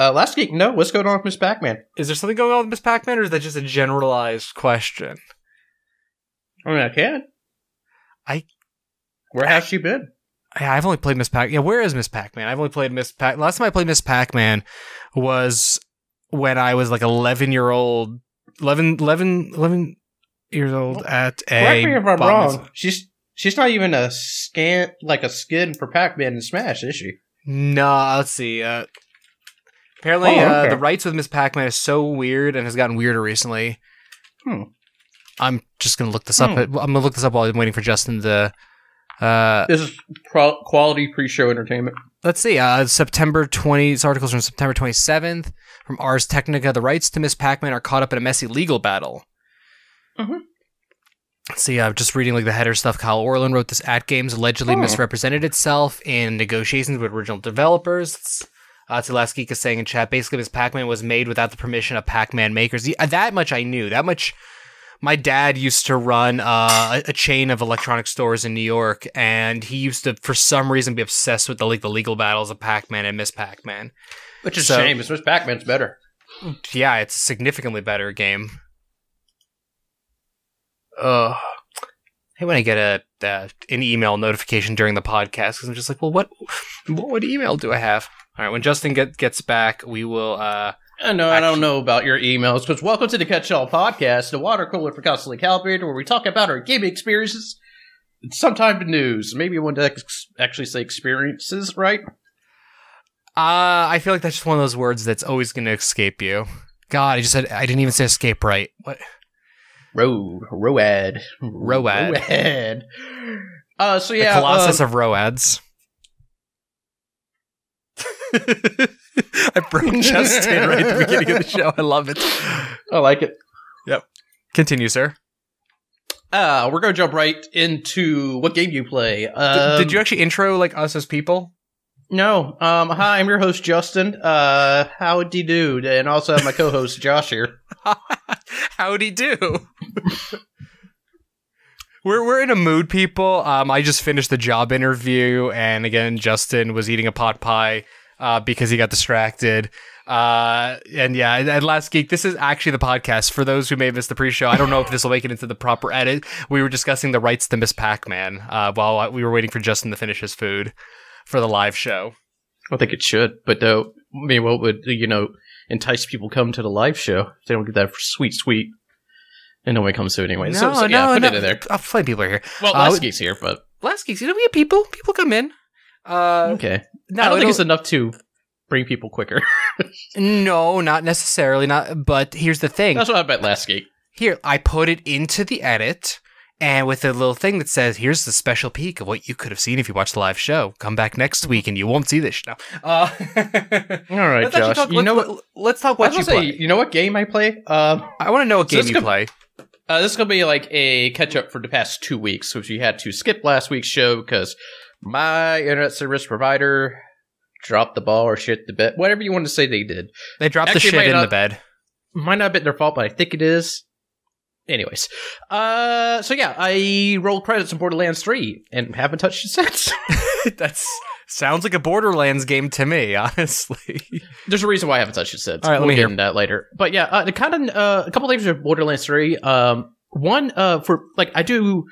Uh, last week, no. What's going on with Miss Pac-Man? Is there something going on with Miss Pac-Man, or is that just a generalized question? I mean, I can. I- Where has she been? Yeah, I've only played Miss Pac. Yeah, where is Miss Pac-Man? I've only played Miss Pac. Last time I played Miss Pac-Man was when I was like 11 year old, 11, 11, 11 years old at a. Correct me if I'm wrong. mitzvah. She's she's not even a scan like a skin for Pac-Man and Smash, is she? No, let's see. Uh, apparently, Oh, uh, the rights with Miss Pac-Man is so weird and has gotten weirder recently. Hmm. I'm just gonna look this up. Hmm. I'm gonna look this up while I'm waiting for Justin to. Uh, This is pro- quality pre-show entertainment. let's see. Uh, September 20. This article's from September 27th from Ars Technica. The rights to Miss Pac-Man are caught up in a messy legal battle. Mhm. Let's see. I'm just reading like the header stuff. Kyle Orland wrote this. AtGames allegedly Hmm. misrepresented itself in negotiations with original developers. Uh, Geek is saying in chat, basically, Miss Pac-Man was made without the permission of Pac-Man makers. That much I knew. That much. My dad used to run uh, a, a chain of electronic stores in New York, and he used to, for some reason, be obsessed with the like the legal battles of Pac-Man and Miss Pac-Man. Which is So- a shame, Miss Pac-Man's better. Yeah, it's a significantly better game. Uh, hey, when I get a uh, an email notification during the podcast, because I'm just like, well, what what email do I have? All right, when Justin get, gets back, we will. uh I know I don't know about your emails, but welcome to the Catch All Podcast, the water cooler for constantly calibrated, where we talk about our gaming experiences. and Sometimes news. Maybe you want to ex- actually say experiences, right? Uh, I feel like that's just one of those words that's always going to escape you. God, I just said I didn't even say escape right. What? Road, Road, Road. Road. Uh, so yeah, the Colossus um, of Roads. I broke Justin right at the beginning of the show. I love it. I like it. Yep. Continue, sir. Uh, we're gonna jump right into what game you play. D- Um, Did you actually intro like us as people? No. Um, hi, I'm your host Justin. Uh, howdy do, and also have my co-host Josh here. Howdy do. we're we're in a mood, people. Um, I just finished the job interview, and again, Justin was eating a pot pie uh, because he got distracted. Uh, and yeah, and- and Last Geek, this is actually the podcast. For those who may have missed the pre-show, I don't know if this will make it into the proper edit. We were discussing the rights to Miss Pac-Man uh, while we were waiting for Justin to finish his food for the live show. I think it should, but though, I mean, what would you know entice people come to the live show if they don't get that sweet, sweet, and no one comes to it anyway. so, so yeah, put it in there. Uh, plenty of people are here. Well, Uh, last geek's here, but Last Geeks, you know, we have people. People come in. Uh, okay. no, I don't think it's enough to bring people quicker. No, not necessarily. Not. But here's the thing. That's what I bet last geek. Here, I put it into the edit, and with a little thing that says, "Here's the special peek of what you could have seen if you watched the live show. Come back next week, and you won't see this." No. Uh, All right, let's Josh. talk- you know let's, what? Let's talk what you play. say, you know what game I play? Um, I want to know what So game you could- play. Uh, this is gonna be like a catch up for the past two weeks, which you had to skip last week's show because my internet service provider dropped the ball or shit the bed, whatever you want to say they did. They dropped Actually, the shit in not- the bed. Might not have been their fault, but I think it is. Anyways, uh, so yeah, I rolled credits in Borderlands Three and haven't touched it since. That's sounds like a Borderlands game to me, honestly. There's a reason why I haven't touched it since. All right, we'll me get hear. into that later. But yeah, uh, the kind of uh, a couple things with Borderlands Three. Um, one uh, for like I do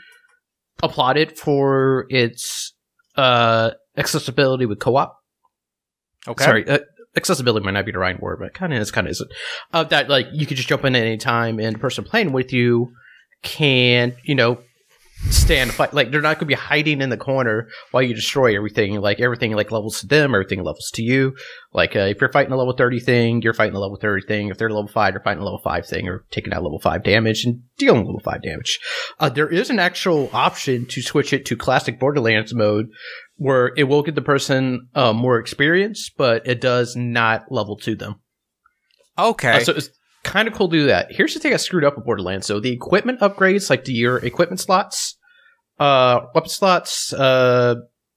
applaud it for its uh accessibility with co-op. Okay. Sorry, uh, accessibility might not be the right word, but kind of is, kind of isn't. Uh, that like you could just jump in at any time, and the person playing with you can, you know, stand fight. Like they're not going to be hiding in the corner while you destroy everything. Like everything like levels to them, everything levels to you. Like uh, if you're fighting a level thirty thing, you're fighting a level thirty thing. If they're level five, you're fighting a level five thing, or taking out level five damage and dealing level five damage. Uh, there is an actual option to switch it to classic Borderlands mode, where it will get the person uh, more experience, but it does not level to them. Okay. Uh, so it's kind of cool to do that. Here's the thing I screwed up with Borderlands. So the equipment upgrades, like the your equipment slots, uh, weapon slots, uh,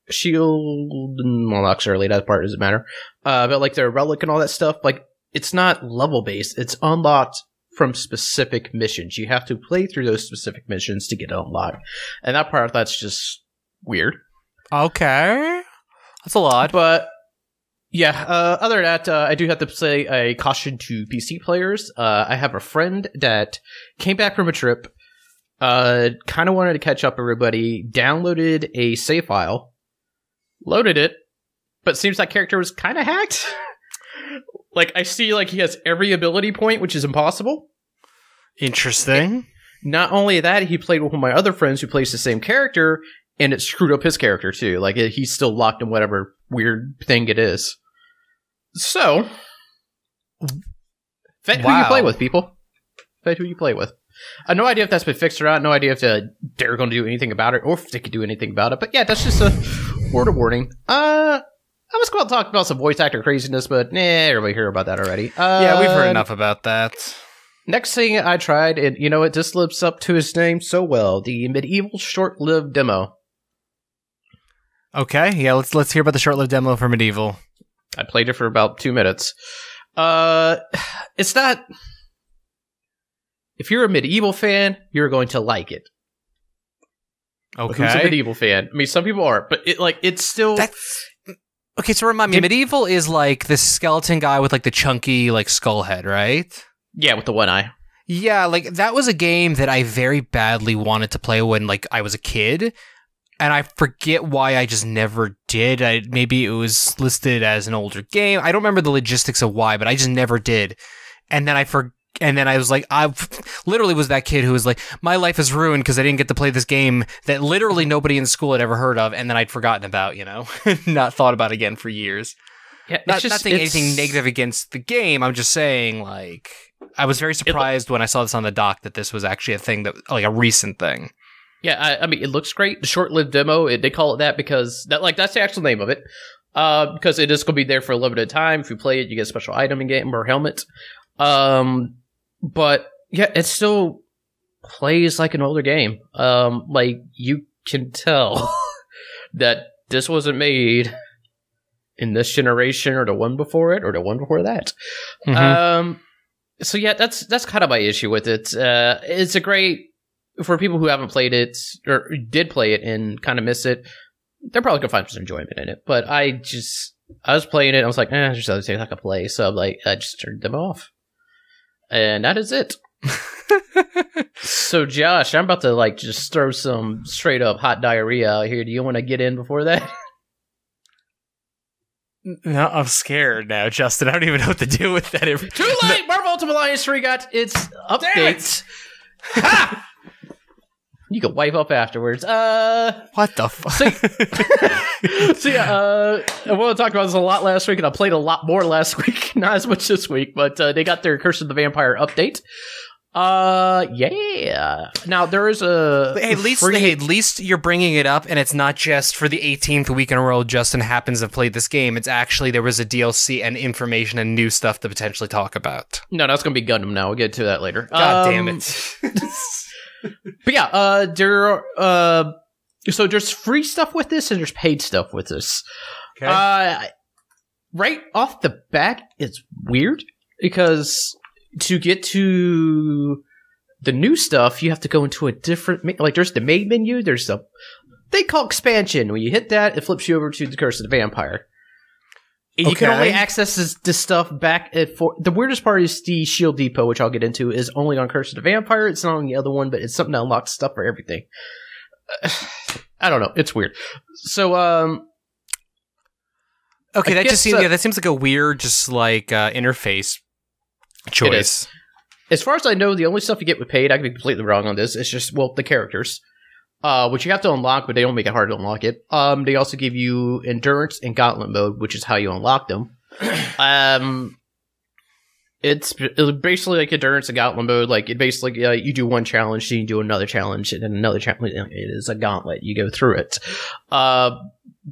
shield, and well, not early. That part doesn't matter. Uh, but like their relic and all that stuff, like it's not level based. It's unlocked from specific missions. You have to play through those specific missions to get it unlocked, and that part that's just weird. okay. That's a lot. But Yeah. Uh, other than that, uh, I do have to say a caution to PC players. Uh, I have a friend that came back from a trip, uh, kind of wanted to catch up everybody, downloaded a save file, loaded it, but seems that character was kind of hacked. like I see, like he has every ability point, which is impossible. Interesting. Not only that, he played with one of my other friends who plays the same character, and it screwed up his character too. Like he's still locked in whatever weird thing it is. So, vet who you play with, people. Vet who you play with. I have no idea if that's been fixed or not. No idea if uh, they're going to do anything about it, or if they could do anything about it. But yeah, that's just a word of warning. Uh, I was going to talk about some voice actor craziness, but nah, everybody heard about that already. Uh, yeah, we've heard enough about that. Next thing I tried, and you know, it just lives up to his name so well. The MediEvil short-lived demo. Okay, yeah, let's let's hear about the short-lived demo for MediEvil. I played it for about two minutes. Uh, it's not. If you're a MediEvil fan, you're going to like it. But Who's a Okay, MediEvil fan? I mean, some people are, but it like it's still. that's okay. So remind me, Did- MediEvil is like the skeleton guy with like the chunky like skull head, right? yeah, with the one eye. Yeah, like that was a game that I very badly wanted to play when like I was a kid. And I forget why I just never did. I, maybe it was listed as an older game. I don't remember the logistics of why, but I just never did. And then I for and then I was like, I literally was that kid who was like, my life is ruined because I didn't get to play this game that literally nobody in school had ever heard of, and then I'd forgotten about, you know, not thought about again for years. Yeah, it's Not, just, not saying anything negative against the game. I'm just saying, like, I was very surprised when I saw this on the doc that this was actually a thing that, like, a recent thing. Yeah, I, I mean, it looks great. The short-lived demo, it, they call it that because that, like, that's the actual name of it. Uh, because it is going to be there for a limited time. If you play it, you get a special item in game or helmet. Um, but yeah, it still plays like an older game. Um, like you can tell that this wasn't made in this generation or the one before it or the one before that. Mhm. Um, so yeah, that's that's kind of my issue with it. Uh, it's a great for people who haven't played it or did play it and kind of miss it. They're probably gonna find some enjoyment in it. But I just I was playing it. I was like, eh, there's just other things I could play. So I'm like, I just turned them off, and that is it. so Josh, I'm about to like just throw some straight up hot diarrhea out here. Do you want to get in before that? no, I'm scared now, Justin. I don't even know what to do with that. Too late. Marvel Ultimate Alliance 3 got its updates. Ha! You can wipe up afterwards. Uh, What the fuck? so yeah, uh, I want to talk about this a lot last week, and I played a lot more last week. Not as much this week, but uh, they got their Curse of the Vampire update. Uh, yeah. Now there is a Hey, at least, free- hey, at least you're bringing it up, and it's not just for the 18th week in a row. Justin happens to have played this game. It's actually there was a DLC and information and new stuff to potentially talk about. No, that's gonna be Gundam. Now we'll get to that later. God Um, damn it! But yeah, uh, there are, uh, so there's free stuff with this and there's paid stuff with this. Uh, right off the bat, it's weird because to get to the new stuff, you have to go into a different, like there's the main menu, there's a, they call expansion. When you hit that, it flips you over to the Curse of the Vampire. And You can only access this, this stuff back at for the weirdest part is the Shield Depot, which I'll get into, is only on Curse of the Vampire. It's not on the other one, but it's something that unlocks stuff for everything. I don't know. It's weird. So, um, okay, I that guess, just seems uh, yeah, that seems like a weird, just like uh, interface choice. as far as I know, the only stuff you get with paid, I could be completely wrong on this. It's just well, the characters, uh, which you have to unlock, but they don't make it hard to unlock it. Um, they also give you endurance and gauntlet mode, which is how you unlock them. um, it's, it's basically like endurance and gauntlet mode. Like it basically, uh, you do one challenge, then you do another challenge, and then another challenge. It is a gauntlet. You go through it. Uh,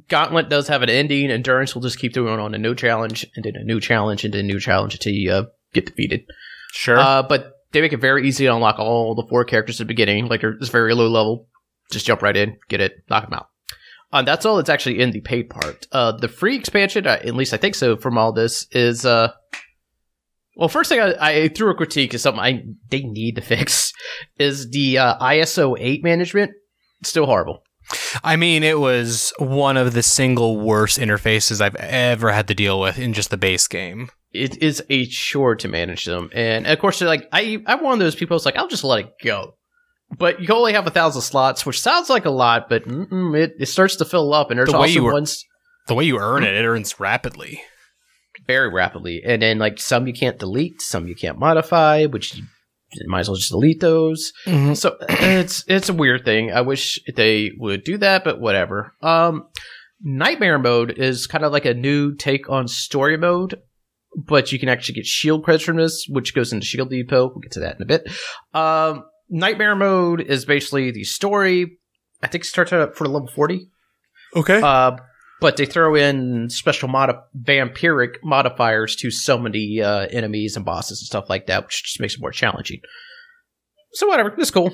gauntlet does have an ending. Endurance will just keep doing on a new challenge, and then a new challenge, and then a new challenge until you uh, get defeated. Sure. Uh, but they make it very easy to unlock all the four characters at the beginning. Like it's very low level. Just jump right in, get it, knock them out. Uh, that's all that's actually in the paid part. Uh, the free expansion, uh, at least I think so, from all this is uh, well, first thing I, I threw a critique is something I they need to fix is the uh, ISO eight management. Still horrible. I mean, it was one of the single worst interfaces I've ever had to deal with in just the base game. It is a chore to manage them, and of course, like I, I'm one of those people. who's like, I'll just let it go. But you only have a thousand slots, which sounds like a lot, but it, it starts to fill up, and there's The way also ones The way you earn it, it earns rapidly. very rapidly, and then like some you can't delete, some you can't modify, which you, might as well just delete those. So it's it's a weird thing. I wish they would do that, but whatever. Um, Nightmare mode is kind of like a new take on story mode, but you can actually get shield credits from this, which goes into Shield Depot. We'll get to that in a bit. Um, Nightmare mode is basically the story. I think it starts out for level forty. Okay. Uh, but they throw in special modi- vampiric modifiers to so many uh, enemies and bosses and stuff like that, which just makes it more challenging. So whatever, it's cool.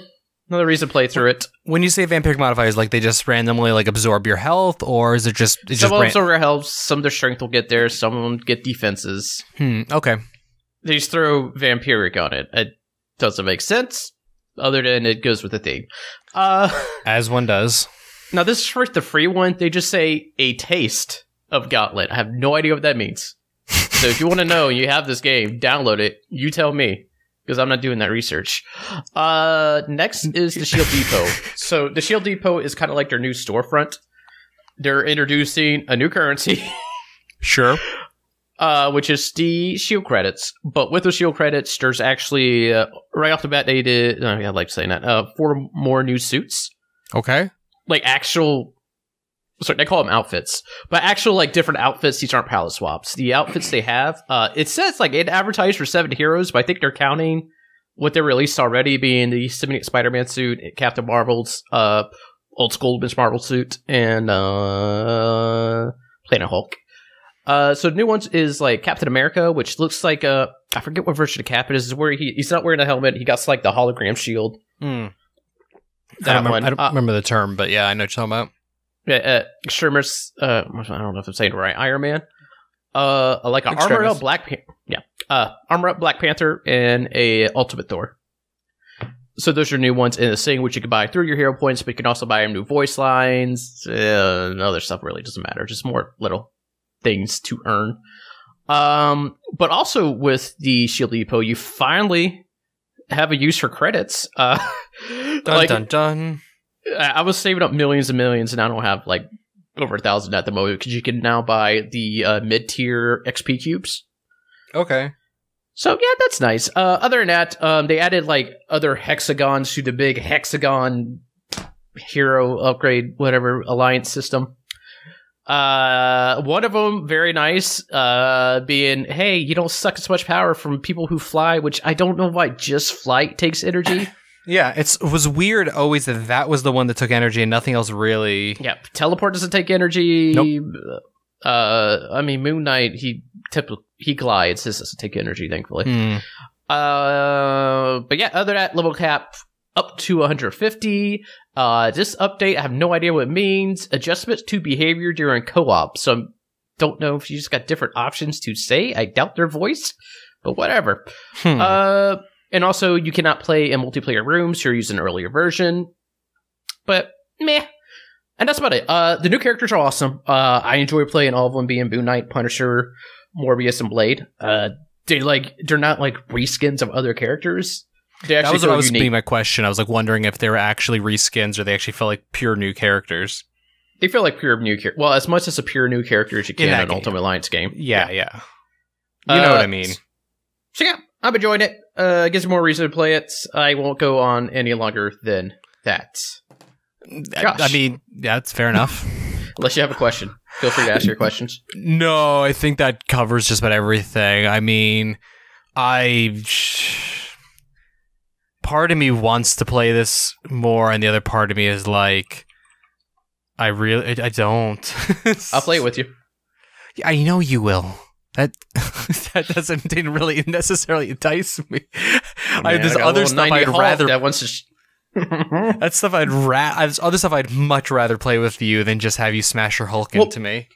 Another reason to play through it. when you say vampiric modifiers, like they just randomly like absorb your health, or is it just it's Some just of them are helps, some of their strength will get there, some of them get defenses. hmm, okay? They just throw vampiric on it. It doesn't make sense, other than it goes with the theme. Uh, As one does. now this is for the free one. They just say a taste of Gauntlet. I have no idea what that means. so if you want to know, and you have this game, download it. You tell me because I'm not doing that research. Uh, next is the Shield Depot. So the Shield Depot is kind of like their new storefront. They're introducing a new currency, Sure. Uh, which is the Shield credits. But with the Shield credits, there's actually uh, right off the bat they did. Uh, I like saying that. Uh, four more new suits Okay. like actual sorry they call them outfits but actual like different outfits these aren't palette swaps the outfits they have uh it says like it advertised for seven heroes but i think they're counting what they released already being the spider-man suit captain marvel's uh old school miss marvel suit and uh planet hulk uh so new ones is like captain america which looks like uh i forget what version of cap it is, is where he, he's not wearing a helmet he got like the hologram shield Hmm. I don't, remember, I don't Uh, remember the term, but yeah, I know what you're talking about. Yeah, uh, Extremis. Uh, I don't know if I'm saying it right. Iron Man. Uh, like an armor up Black Pan- Yeah. Uh, armor up Black Panther and a Ultimate Thor. So those are new ones in the thing, which you can buy through your hero points, but you can also buy them new voice lines. Uh, and other stuff really doesn't matter. Just more little things to earn. Um, but also with the Shield Depot, you finally have a use for credits. Uh, Dun like, dun dun. I was saving up millions and millions, and I don't have like over a thousand at the moment because you can now buy the uh, mid tier XP cubes. Okay. So yeah, that's nice. Uh, other than that, um, they added like other hexagons to the big hexagon hero upgrade, whatever alliance system. Uh, one of them very nice. Uh, being hey, you don't suck as much power from people who fly, which I don't know why just flight takes energy. Yeah, it's, it was weird always that that was the one that took energy and nothing else really. Yeah, teleport doesn't take energy. Nope. Uh, I mean, Moon Knight he typically he glides. This doesn't take energy, thankfully. Hmm. Uh, but yeah, other than that, level cap up to 150. Uh, this update, I have no idea what it means. Adjustments to behavior during co-op. So I don't know if you just got different options to say. I doubt their voice, but whatever. Hmm. Uh, and also you cannot play in multiplayer rooms. You're using an earlier version, but meh. And that's about it. Uh, the new characters are awesome. Uh, I enjoy playing all of them, being Moon Knight, Punisher, Morbius, and Blade. Uh, they like they're not like reskins of other characters. That was what I was unique. being my question. I was like wondering if they were actually reskins or they actually felt like pure new characters. They feel like pure new character. Well, as much as a pure new character as you can in that an game. Ultimate Alliance game. Yeah, yeah. You know what Uh, I mean. So yeah, I'm enjoying it. Uh, gives me more reason to play it. I won't go on any longer than that. I, Josh. I mean, yeah, that's fair enough. Unless you have a question, feel free to ask your questions. No, I think that covers just about everything. I mean, I. Part of me wants to play this more, and the other part of me is like, I really, I, I don't. I'll play it with you. I know you will. That that doesn't didn't really necessarily entice me. I, Man, there's got other stuff I'd rather. That wants to. Sh- That stuff I'd ra- There's other stuff I'd much rather play with you than just have you smash your Hulk Well- into me.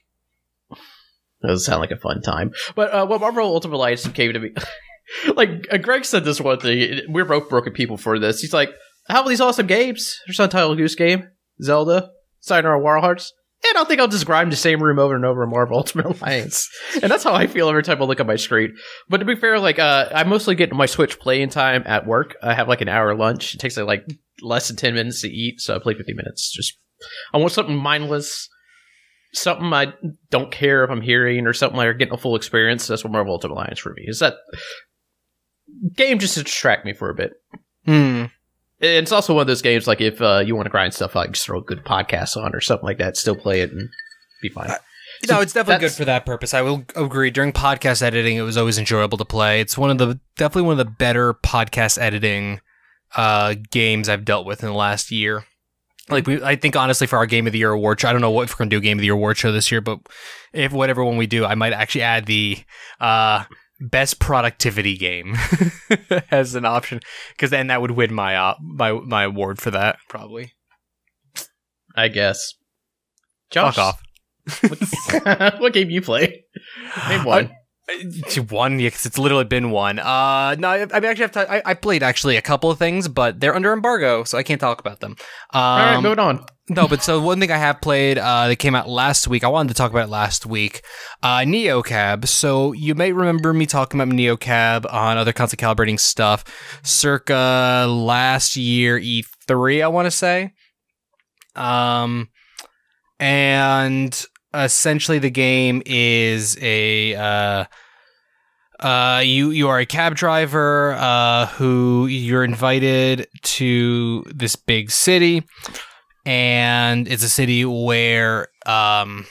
That doesn't sound like a fun time. But uh, what Marvel Ultimate Alliance came to me, like uh, Greg said this one thing. We're both broken people for this. He's like, "How are these awesome games? There's Untitled Goose Game, Zelda, Sayonara Wild Hearts. And I think I'll just grind the same room over and over in Marvel Ultimate Alliance. and that's how I feel every time I look at my screen. But to be fair, like, uh, I mostly get my Switch playing time at work. I have like an hour lunch. It takes like, like less than 10 minutes to eat. So I play 50 minutes. Just, I want something mindless, something I don't care if I'm hearing or something like getting a full experience. That's what Marvel Ultimate Alliance for me is that game just to distract me for a bit. Hmm. It's also one of those games like if uh, you want to grind stuff out, just throw a good podcast on or something like that. Still play it and be fine. So no, it's definitely good for that purpose. I will agree. During podcast editing, it was always enjoyable to play. It's one of the definitely one of the better podcast editing uh, games I've dealt with in the last year. Like we, I think honestly for our Game of the Year award show, I don't know what if we're gonna do a Game of the Year award show this year, but if whatever one we do, I might actually add the uh, best productivity game as an option because then that would win my uh, my my award for that probably. I guess. Josh, Fuck off. what, what game you play? Name one. To one, yeah, 'cause it's literally been one. Uh, no, I, I actually have to, I, I played actually a couple of things, but they're under embargo, so I can't talk about them. Um, All right, moving on. no, but so one thing I have played uh, that came out last week, I wanted to talk about it last week, uh, Neo Cab. So you may remember me talking about Neo Cab on other Constantly Calibrating stuff circa last year E3, I want to say. Um, and essentially the game is a uh, uh, you you are a cab driver uh, who you're invited to this big city, and it's a city where um,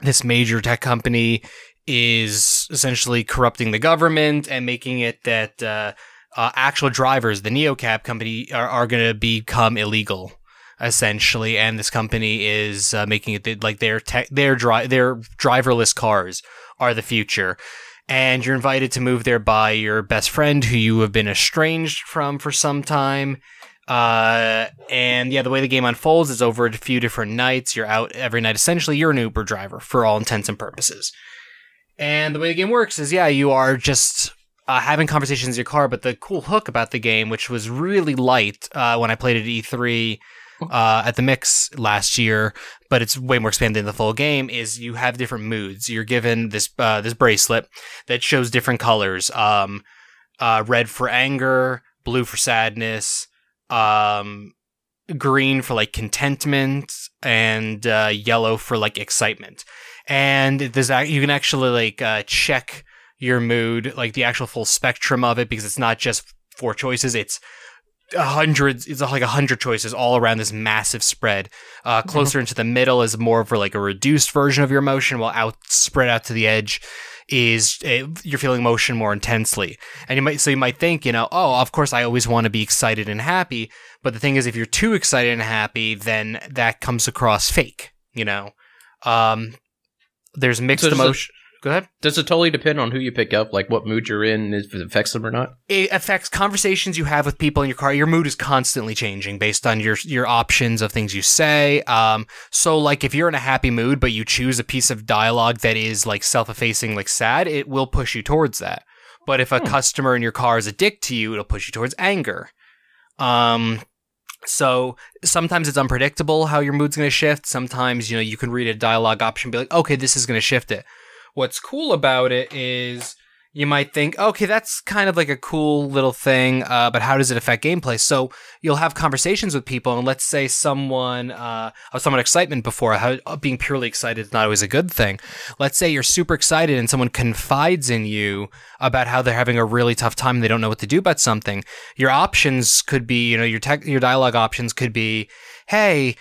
this major tech company is essentially corrupting the government and making it that uh, uh, actual drivers, the Neo Cab company, are, are going to become illegal essentially, and this company is uh, making it like their their dri- their driverless cars are the future. And you're invited to move there by your best friend who you have been estranged from for some time. Uh, and yeah, the way the game unfolds is over a few different nights. You're out every night. Essentially, you're an Uber driver for all intents and purposes. And the way the game works is, yeah, you are just uh, having conversations in your car. But the cool hook about the game, which was really light uh, when I played it at E3 uh, at the mix last year, but it's way more expanded in the full game. Is you have different moods. You're given this uh, this bracelet that shows different colors. Um, uh, red for anger, blue for sadness, um, green for like contentment, and uh, yellow for like excitement. And there's you can actually like uh, check your mood, like the actual full spectrum of it, because it's not just four choices. It's a hundred it's like a hundred choices all around this massive spread. Uh, closer into the middle is more of like a reduced version of your emotion while out spread out to the edge is uh, you're feeling emotion more intensely. And you might so you might think you know oh of course i always want to be excited and happy but the thing is if you're too excited and happy then that comes across fake you know? Um there's mixed So emotion go ahead Does it totally depend on who you pick up, like what mood you're in, if it affects them or not? it affects conversations you have with people in your car. Your mood is constantly changing based on your your options of things you say. Um, so like if you're in a happy mood but you choose a piece of dialogue that is like self-effacing, like sad, it will push you towards that. But if a Hmm. customer in your car is a dick to you, it'll push you towards anger. Um, so sometimes it's unpredictable how your mood's going to shift. Sometimes you know you can read a dialogue option, and be like, okay, this is going to shift it. What's cool about it is you might think, okay, that's kind of like a cool little thing, uh, but how does it affect gameplay? So you'll have conversations with people, and let's say someone, uh, I was talking excitement before, how uh, being purely excited is not always a good thing. Let's say you're super excited and someone confides in you about how they're having a really tough time and they don't know what to do about something. Your options could be, you know, your tech, your dialogue options could be, hey,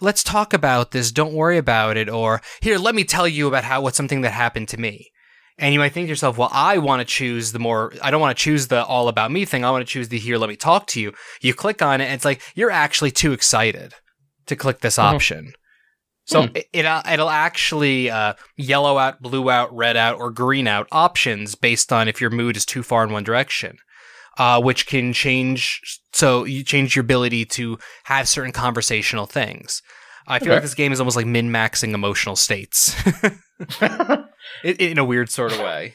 let's talk about this. Don't worry about it. Or here, let me tell you about how what's something that happened to me. And you might think to yourself, well, I want to choose the more, I don't want to choose the all about me thing. I want to choose the here, let me talk to you. You click on it and it's like, you're actually too excited to click this Mhm. option. So Hmm. it, it, uh, it'll actually uh, yellow out, blue out, red out, or green out options based on if your mood is too far in one direction, uh, which can change. So you change your ability to have certain conversational things. I feel Okay. like this game is almost like min maxing emotional states in, in a weird sort of way.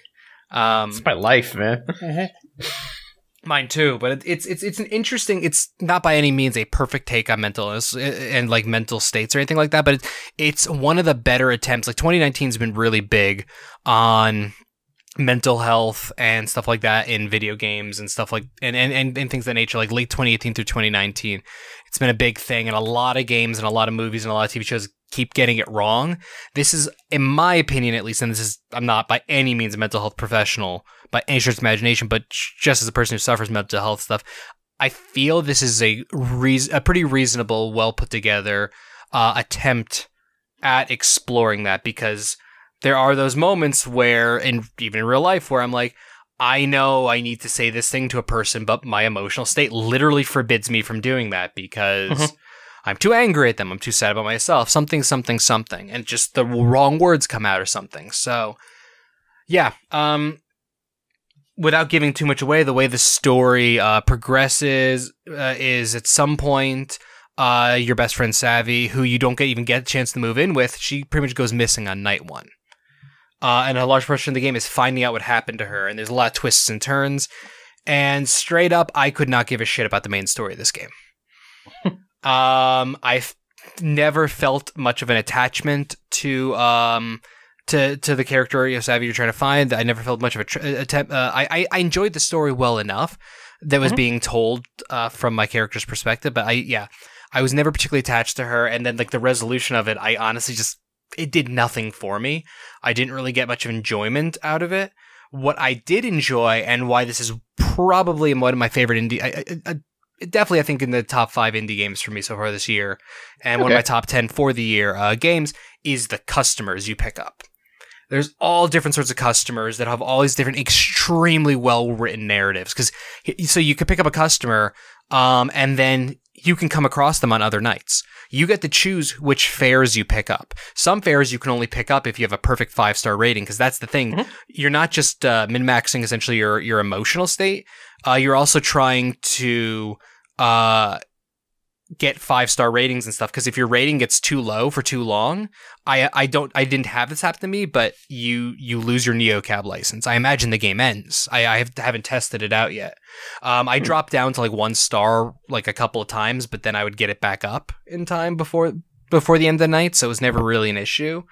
Um, It's my life, man. Mine too, but it, it's it's it's an interesting. It's not by any means a perfect take on mental illness uh, and like mental states or anything like that, but it's it's one of the better attempts. Like 2019 has been really big on mental health and stuff like that in video games and stuff like and and, and, and things that nature. Like late 2018 through 2019, it's been a big thing, and a lot of games and a lot of movies and a lot of TV shows keep getting it wrong. This is, in my opinion, at least, and this is I'm not by any means a mental health professional by any stretch of imagination, but just as a person who suffers mental health stuff, I feel this is a reason, a pretty reasonable, well put together uh, attempt at exploring that because there are those moments where, and even in real life, where I'm like, I know I need to say this thing to a person, but my emotional state literally forbids me from doing that because mm-hmm. I'm too angry at them. I'm too sad about myself. Something, something, something, and just the wrong words come out or something. So, yeah. Um, without giving too much away, the way the story uh, progresses uh, is at some point. Uh, your best friend Savvy, who you don't get even get a chance to move in with, she pretty much goes missing on night one. Uh, and a large portion of the game is finding out what happened to her, and there's a lot of twists and turns. And straight up, I could not give a shit about the main story of this game. um, I've never felt much of an attachment to um, to to the character Savvy you're trying to find. I never felt much of a attempt. Uh, I I enjoyed the story well enough that was mm-hmm. being told uh, from my character's perspective, but I yeah, I was never particularly attached to her. And then like the resolution of it, I honestly just it did nothing for me. I didn't really get much of enjoyment out of it. What I did enjoy, and why this is probably one of my favorite indie, I, I, I, definitely I think in the top five indie games for me so far this year, and okay. one of my top ten for the year uh, games is the customers you pick up. There's all different sorts of customers that have all these different extremely well written narratives. Because so you could pick up a customer, um, and then you can come across them on other nights. You get to choose which fares you pick up. Some fares you can only pick up if you have a perfect five star rating, because that's the thing. Mm-hmm. You're not just uh, min maxing essentially your your emotional state. Uh, you're also trying to uh, get five star ratings and stuff because if your rating gets too low for too long i i don't i didn't have this happen to me but you you lose your Neo Cab license. I imagine the game ends. I i have, haven't tested it out yet. Um i hmm. dropped down to like one star like a couple of times but then i would get it back up in time before before the end of the night so it was never really an issue.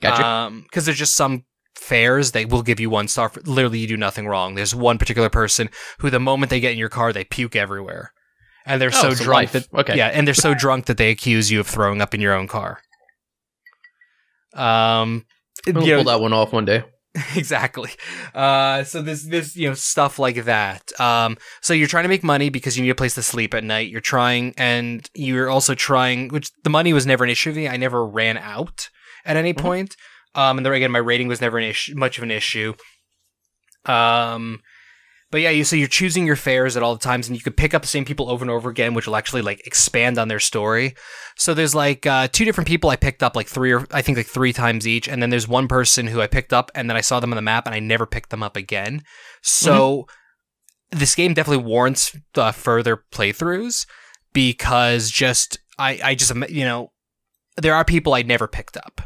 Gotcha. Um because there's just some fares they will give you one star for literally you do nothing wrong. There's one particular person who the moment they get in your car they puke everywhere and they're oh, so drunk that okay. yeah, and they're so drunk that they accuse you of throwing up in your own car. Um, we'll you know, pull that one off one day. exactly. Uh, so this this you know stuff like that. Um, so you're trying to make money because you need a place to sleep at night. You're trying, and you're also trying. Which the money was never an issue for me. I never ran out at any mm-hmm. point. Um, and there again, my rating was never an issue, much of an issue. Um, but yeah, you so you're choosing your fares at all the times, and you could pick up the same people over and over again, which will actually like expand on their story. So there's like uh, two different people I picked up like three or I think like three times each, and then there's one person who I picked up, and then I saw them on the map, and I never picked them up again. So mm-hmm. this game definitely warrants uh, further playthroughs because just I I just you know there are people I never picked up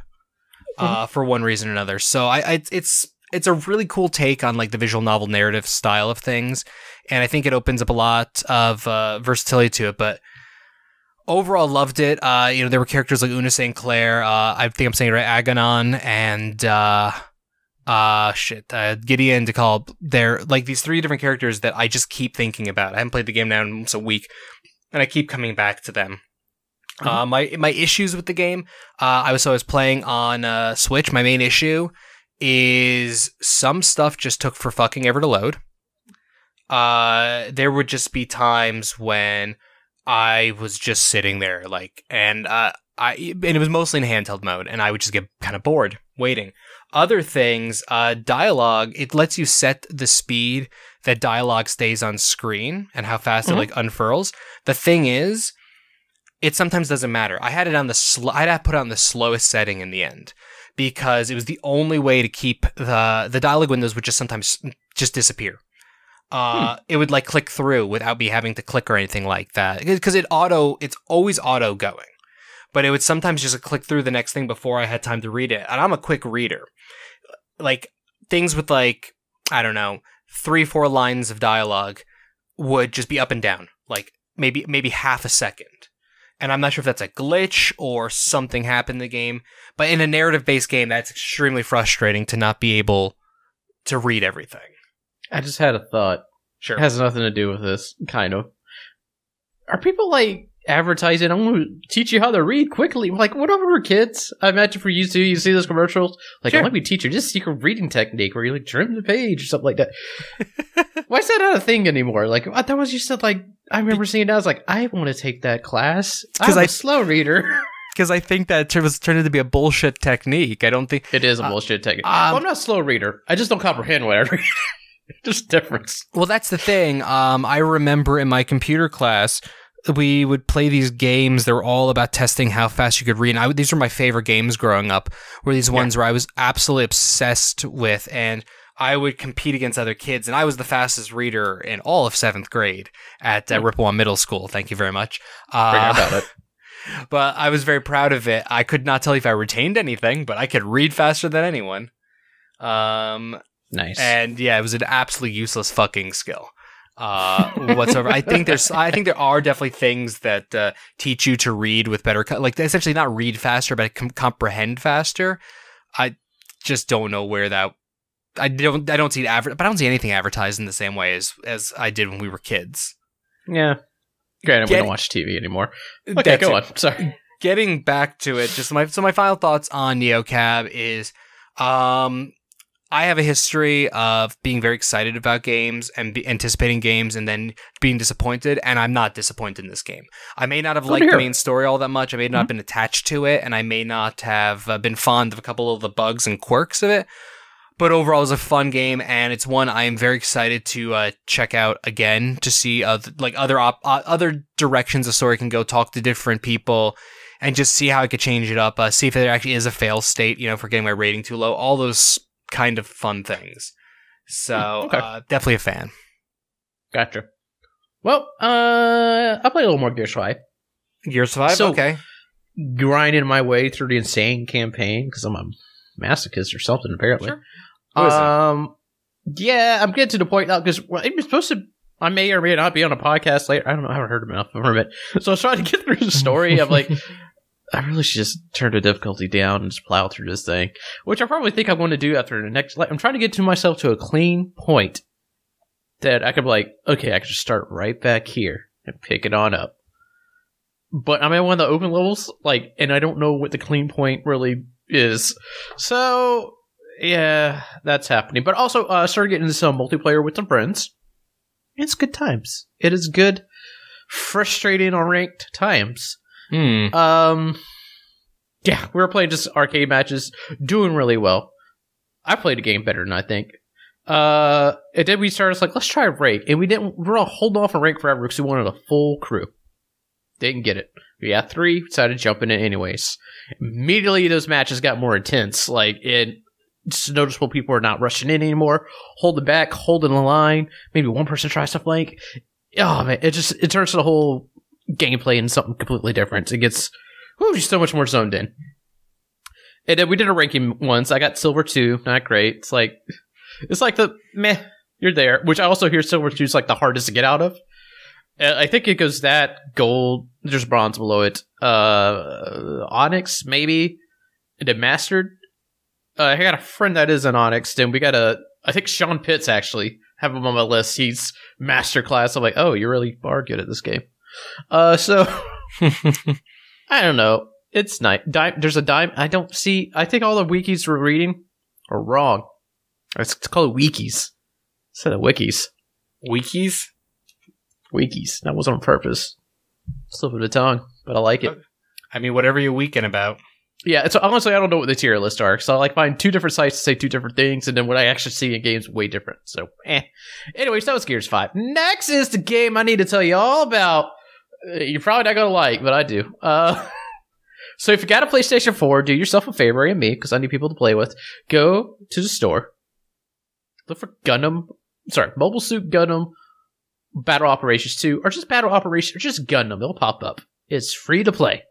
mm-hmm. uh, for one reason or another. So I, I it's it's a really cool take on like the visual novel narrative style of things, and I think it opens up a lot of uh, versatility to it. But overall, loved it. Uh, you know, there were characters like Una St. Clair. Uh, I think I'm saying it right, Aganon, and uh, uh shit, uh, Gideon Dekal. They're like these three different characters that I just keep thinking about. I haven't played the game now in almost a week, and I keep coming back to them. Mm-hmm. Uh, my my issues with the game. Uh, I was so I was playing on uh, Switch. My main issue is some stuff just took for fucking ever to load. Uh, there would just be times when I was just sitting there, like, and uh, I and it was mostly in handheld mode, and I would just get kind of bored waiting. Other things, uh, dialogue, it lets you set the speed that dialogue stays on screen and how fast mm-hmm. it like unfurls. The thing is, it sometimes doesn't matter. I had it on the sl- I had to put it on the slowest setting in the end because it was the only way to keep the the dialogue windows would just sometimes just disappear. Uh, hmm. It would like click through without me having to click or anything like that because it auto it's always auto going, but it would sometimes just click through the next thing before I had time to read it. And I'm a quick reader, like things with like I don't know three four lines of dialogue would just be up and down, like maybe maybe half a second. And I'm not sure if that's a glitch or something happened in the game, but in a narrative based game, that's extremely frustrating to not be able to read everything. I just had a thought. Sure. It has nothing to do with this, kind of. Are people like advertising? I'm going to teach you how to read quickly. Like, what over kids? I imagine for you too, you see those commercials. Like, Sure. let me teach you this secret reading technique where you like trim the page or something like that. Why is that not a thing anymore? Like, I thought was just like I remember seeing that. I was like, I want to take that class 'cause I'm a I- slow reader. Because I think that was turned into be a bullshit technique. I don't think. it is a Uh, bullshit technique. um, well, I'm not a slow reader. I just don't comprehend what I read. just difference. Well, that's the thing. Um, I remember in my computer class, we would play these games. They were all about testing how fast you could read. And I would, these were my favorite games growing up. Were these ones where I was absolutely obsessed with, and I would compete against other kids. And I was the fastest reader in all of seventh grade at uh, Ripple Middle School. Thank you very much. Uh, about it. but I was very proud of it. I could not tell you if I retained anything, but I could read faster than anyone. Um, Nice. and yeah, it was an absolutely useless fucking skill uh, whatsoever. I think there's, I think there are definitely things that uh, teach you to read with better, like essentially not read faster, but com- comprehend faster. I just don't know where that. I don't. I don't see it adver- but I don't see anything advertised in the same way as as I did when we were kids. yeah. Granted, we Get- don't watch TV anymore. Okay, go it. on. Sorry. getting back to it, just my so my final thoughts on Neo Cab is um I have a history of being very excited about games and anticipating games and then being disappointed, and I'm not disappointed in this game. I may not have liked the main story all that much. I may not have been attached to it, and I may not have uh, been fond of a couple of the bugs and quirks of it. But overall, it was a fun game, and it's one I am very excited to uh, check out again to see uh, like other op- uh, other directions the story can go. Talk to different people, and just see how I could change it up. Uh, see if there actually is a fail state, you know, for getting my rating too low. All those kind of fun things. So Hmm, okay. uh, definitely a fan. Gotcha. Well, uh, I played a little more Gears 5. Gears Five, So- okay. Grinding my way through the insane campaign because I'm a masochist or something, apparently. Sure. Um, yeah, I'm getting to the point now because well, it was supposed to. I may or may not be on a podcast later. I don't know. I haven't heard enough of it. So I was trying to get through the story. I'm like, I really should just turn the difficulty down and just plow through this thing, which I probably think I'm going to do after the next. Like, I'm trying to get to myself to a clean point that I could be like, okay, I can just start right back here and pick it on up. But I'm at one of the open levels, like, and I don't know what the clean point really is. So yeah, that's happening. But also, uh, started getting into some multiplayer with some friends. It's good times. It is good, frustrating on ranked times. Hmm. Um, yeah, we were playing just arcade matches, doing really well. I played the game better than I think. Uh, and then we started like, let's try a rank, and we didn't. We are all holding off a rank forever because we wanted a full crew. Didn't get it. We got three, decided jumping in anyways. Immediately, those matches got more intense. Like it, it's noticeable people are not rushing in anymore, holding back, holding the line. Maybe one person tries to flank. Oh man, it just it turns to the whole gameplay into something completely different. It gets whew, just so much more zoned in. And then we did a ranking once. I got silver two, not great. It's like it's like the meh, you're there. Which I also hear silver two is like the hardest to get out of. Uh, I think it goes that gold. There's bronze below it. Uh, onyx maybe, and then mastered. Uh, I got a friend that is an onyx. Then we got a. I think Sean Pitts actually have him on my list. He's master class. I'm like, oh, you really are good at this game. Uh, so I don't know. It's nice. Dime, there's a dime. I don't see. I think all the wikis we're reading are wrong. It's, it's called wikis instead of wikis. Wikis. Wikis. That was on purpose. Slip of the tongue, but I like it. I mean, whatever you're weekend about. Yeah, it's honestly I don't know what the tier lists are. So I like find two different sites to say two different things, and then what I actually see in games way different. So eh. Anyways, that was Gears Five. Next is the game I need to tell you all about. Uh, You're probably not gonna like, but I do. Uh, so if you got a PlayStation Four, do yourself a favor and me because I need people to play with. Go to the store. Look for Gundam. Sorry, Mobile Suit Gundam Battle Operations 2, or just Battle Operations, or just Gundam. It'll pop up. It's free to play.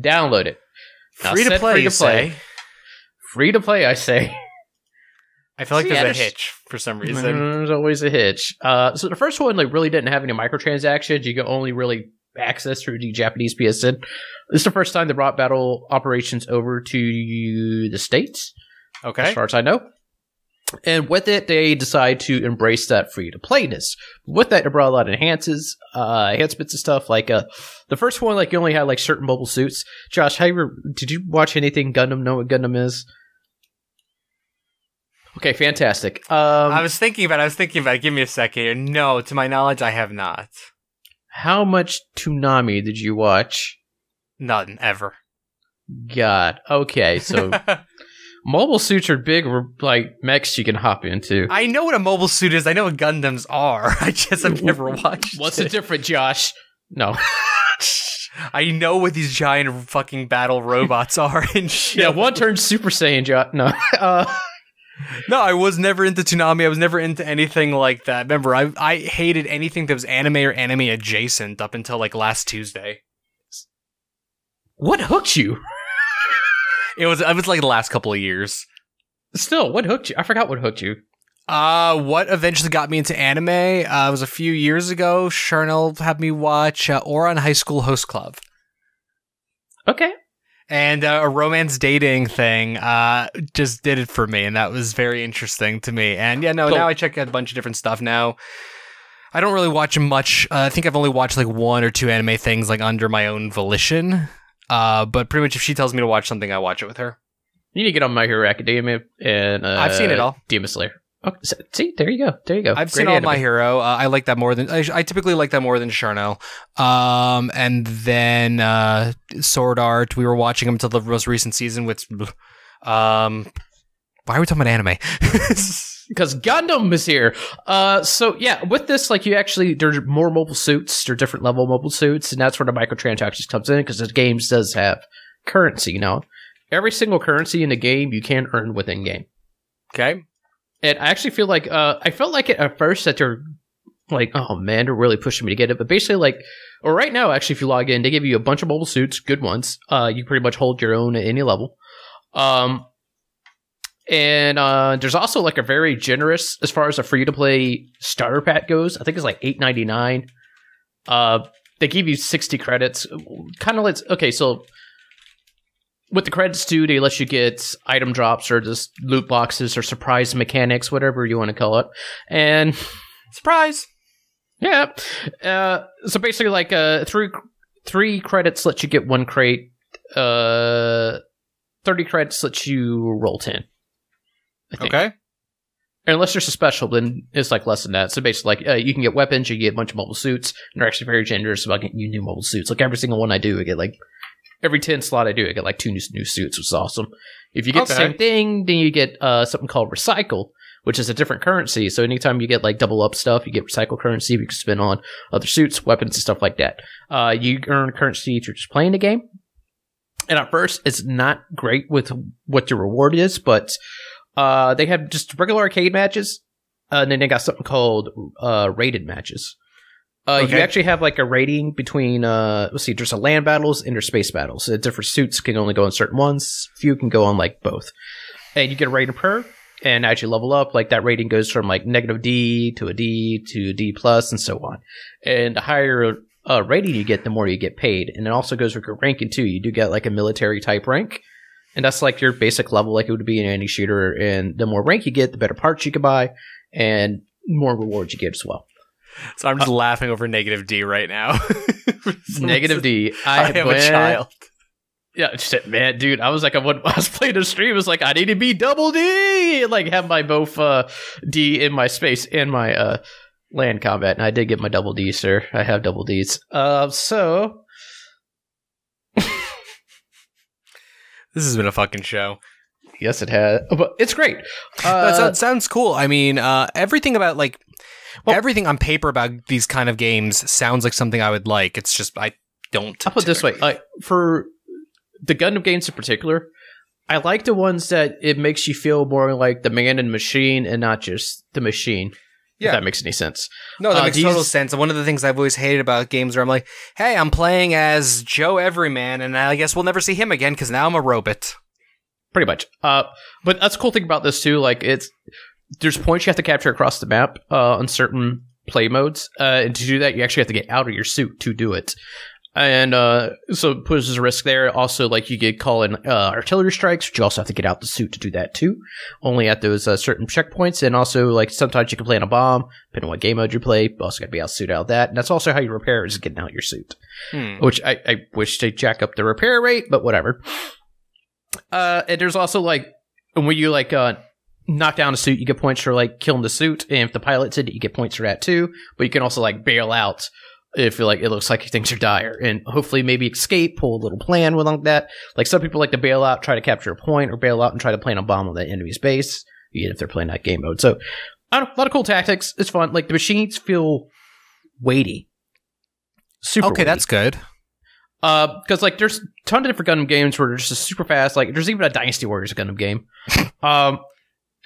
Download it. Now, Free to play, free to play. say. Free to play, I say. I feel like So, yeah, there's a hitch for some reason. There's always a hitch. Uh, so the first one like really didn't have any microtransactions. You could only really access through the Japanese PSN. This is the first time they brought battle operations over to the states, Okay. as far as I know. And with it, they decide to embrace that free to playness. With that, it brought a lot of enhances, uh, enhancements and stuff. Like uh, the first one, like you only had like certain mobile suits. Josh, how you, did you watch anything Gundam? Know what Gundam is? Okay, fantastic. Um, I was thinking about. it, I was thinking about. it. Give me a second here. No, to my knowledge, I have not. How much Toonami did you watch? None ever. God. Okay, so mobile suits are big, like mechs you can hop into. I know what a mobile suit is. I know what Gundams are. I just have never watched. What's it. the difference, Josh? No. I know what these giant fucking battle robots are and shit. yeah, one turns Super Saiyan, Josh. No. Uh, No, I was never into Toonami. I was never into anything like that. Remember, I I hated anything that was anime or anime adjacent up until like last Tuesday. what hooked you? It was it was like the last couple of years. Still, what hooked you? I forgot what hooked you. Uh, what eventually got me into anime uh, was a few years ago. Charnel had me watch uh, Ouran High School Host Club. Okay. and uh, a romance dating thing uh, just did it for me, and that was very interesting to me. And yeah, no, Cool. now I check out a bunch of different stuff now. I don't really watch much. Uh, I think I've only watched like one or two anime things like under my own volition. Uh, but pretty much if she tells me to watch something, I watch it with her. You need to get on My Hero Academia and uh, I've seen it all. Demon Slayer. Okay, so- see, there you go. There you go. I've Great seen all anime. My Hero. Uh, I like that more than I, I typically like that more than Charnel. Um, and then uh, Sword Art. We were watching them until the most recent season. With um, why are we talking about anime? because Gundam is here. Uh, so yeah, with this, like you actually there's more mobile suits, there's different level mobile suits, and that's where the microtransactions comes in because the game does have currency. You know, every single currency in the game you can earn within game. okay. And I actually feel like uh, I felt like it at first that they're like, oh man, they're really pushing me to get it. But basically, like, or right now, actually, if you log in, they give you a bunch of mobile suits, good ones. Uh, you pretty much hold your own at any level. Um, and uh, there's also like a very generous as far as a free to play starter pack goes. I think it's like eight ninety nine. Uh, they give you sixty credits. Kind of let's okay. So with the credits too, they let you get item drops or just loot boxes or surprise mechanics, whatever you want to call it. And Surprise. yeah, uh, so basically, like uh, three three credits let you get one crate. Uh, thirty credits let you roll ten. I think. Okay. Unless there's a special, then it's like less than that. So basically, like uh, you can get weapons, you get a bunch of mobile suits, and they're actually very generous about getting you new mobile suits. Like every single one I do, I get like every ten slot I do, I get like two new, new suits, which is awesome. If you get the same thing, then you get uh, something called recycle, which is a different currency. So anytime you get like double up stuff, you get recycle currency you can spend on other suits, weapons, and stuff like that. Uh, you earn currency through just playing the game. And at first, it's not great with what your reward is, but uh, they have just regular arcade matches, uh, and then they got something called uh, rated matches. Uh, You actually have like a rating between. Uh, let's see, there's a land battles and there's space battles. Uh, different suits can only go on certain ones. Few can go on like both, and you get a rating per. And as you level up, like that rating goes from like negative D to a D to a D plus, and so on. And the higher uh, rating you get, the more you get paid. And it also goes with your ranking too. You do get like a military type rank, and that's like your basic level, like it would be in any shooter. And the more rank you get, the better parts you can buy, and more rewards you get as well. So I'm just laughing over negative D right now. Negative D. I am a child. Yeah, shit, man, dude. I was like, I when I was playing a stream, it was like I need to be double D, and, like have my both uh, D in my space and my uh, land combat, and I did get my double D, sir. I have double Ds. Uh, so This has been a fucking show. yes, it has, but it's great. That Uh, sounds, sounds cool. I mean, uh, everything about like Well- everything on paper about these kind of games sounds like something I would like. It's just I don't. I'll put it this way: like for the Gundam games in particular, I like the ones that it makes you feel more like the man and machine, and not just the machine. Yeah. if that makes any sense. No, that Uh, makes total sense. And one of the things I've always hated about games where I'm like, hey, I'm playing as Joe Everyman, and I guess we'll never see him again because now I'm a robot. pretty much. Uh, but that's the cool thing about this too. Like it's there's points you have to capture across the map uh, on certain play modes, uh, and to do that, you actually have to get out of your suit to do it. And uh, so it poses a risk there. Also, like you get call in uh, artillery strikes, but you also have to get out the suit to do that too. Only at those uh, certain checkpoints, and also like sometimes you can plant a bomb, depending on what game mode you play. You also got to be out suit out of that, and that's also how you repair is getting out your suit. Hmm. Which I, I wish they jack up the repair rate, but whatever. Uh, and there's also like when you like uh knock down a suit, you get points for like killing the suit, and if the pilot's in it, you get points for that too. But you can also like bail out if like it looks like things are dire, and hopefully maybe escape, pull a little plan along that. Like some people like to bail out, try to capture a point, or bail out and try to plant a bomb on the enemy's base, even if they're playing that game mode. So I don't a lot of cool tactics. It's fun. Like the machines feel weighty. Super Okay, weighty. that's good. Uh, because like there's tons of different Gundam games where they're just super fast. Like there's even a Dynasty Warriors Gundam game, um,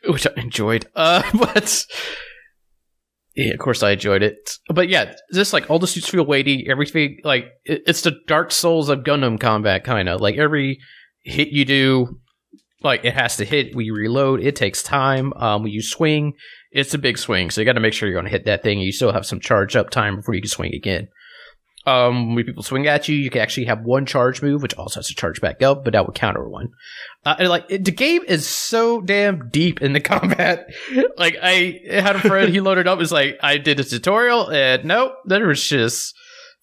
which I enjoyed. Uh, but yeah, of course I enjoyed it. But yeah, just like all the suits feel weighty. Everything like it, it's the Dark Souls of Gundam combat kind of like every hit you do, like it has to hit. We reload. It takes time. Um, when you swing, it's a big swing, so you got to make sure you're going to hit that thing. And you still have some charge up time before you can swing again. Um, when people swing at you, you can actually have one charge move, which also has to charge back up, but that would counter one. Uh, and like it, the game is so damn deep in the combat. like I had a friend, he loaded up, was like, I did a tutorial, and nope, there was just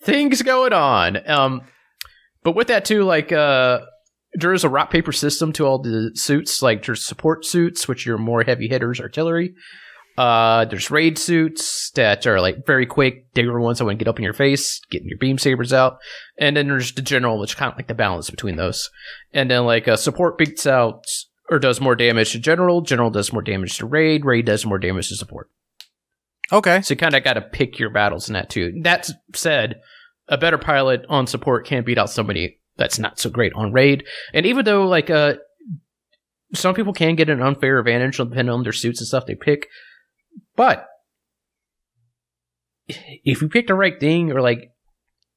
things going on. Um, but with that too, like uh, there is a rock paper system to all the suits. Like there's support suits, which are more heavy hitters, artillery. Uh, there's raid suits that are like very quick, bigger ones that want to get up in your face, getting your beam sabers out. And then there's the general, which kind of like the balance between those. And then like uh, support beats out or does more damage to general. General does more damage to raid. Raid does more damage to support. Okay. So you kind of got to pick your battles in that too. That said, a better pilot on support can beat out somebody that's not so great on raid. And even though like uh, some people can get an unfair advantage depending on their suits and stuff they pick, but if you pick the right thing or like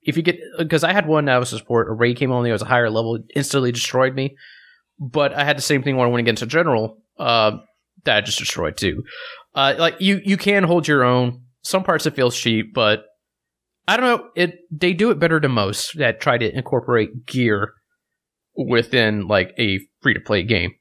if you get because I had one that was support, a raid came on, it was a higher level, instantly destroyed me. But I had the same thing when I went against a general, uh, that I just destroyed too. Uh, like you, you can hold your own. Some parts it feels cheap, but I don't know. It they do it better than most that try to incorporate gear within like a free to play game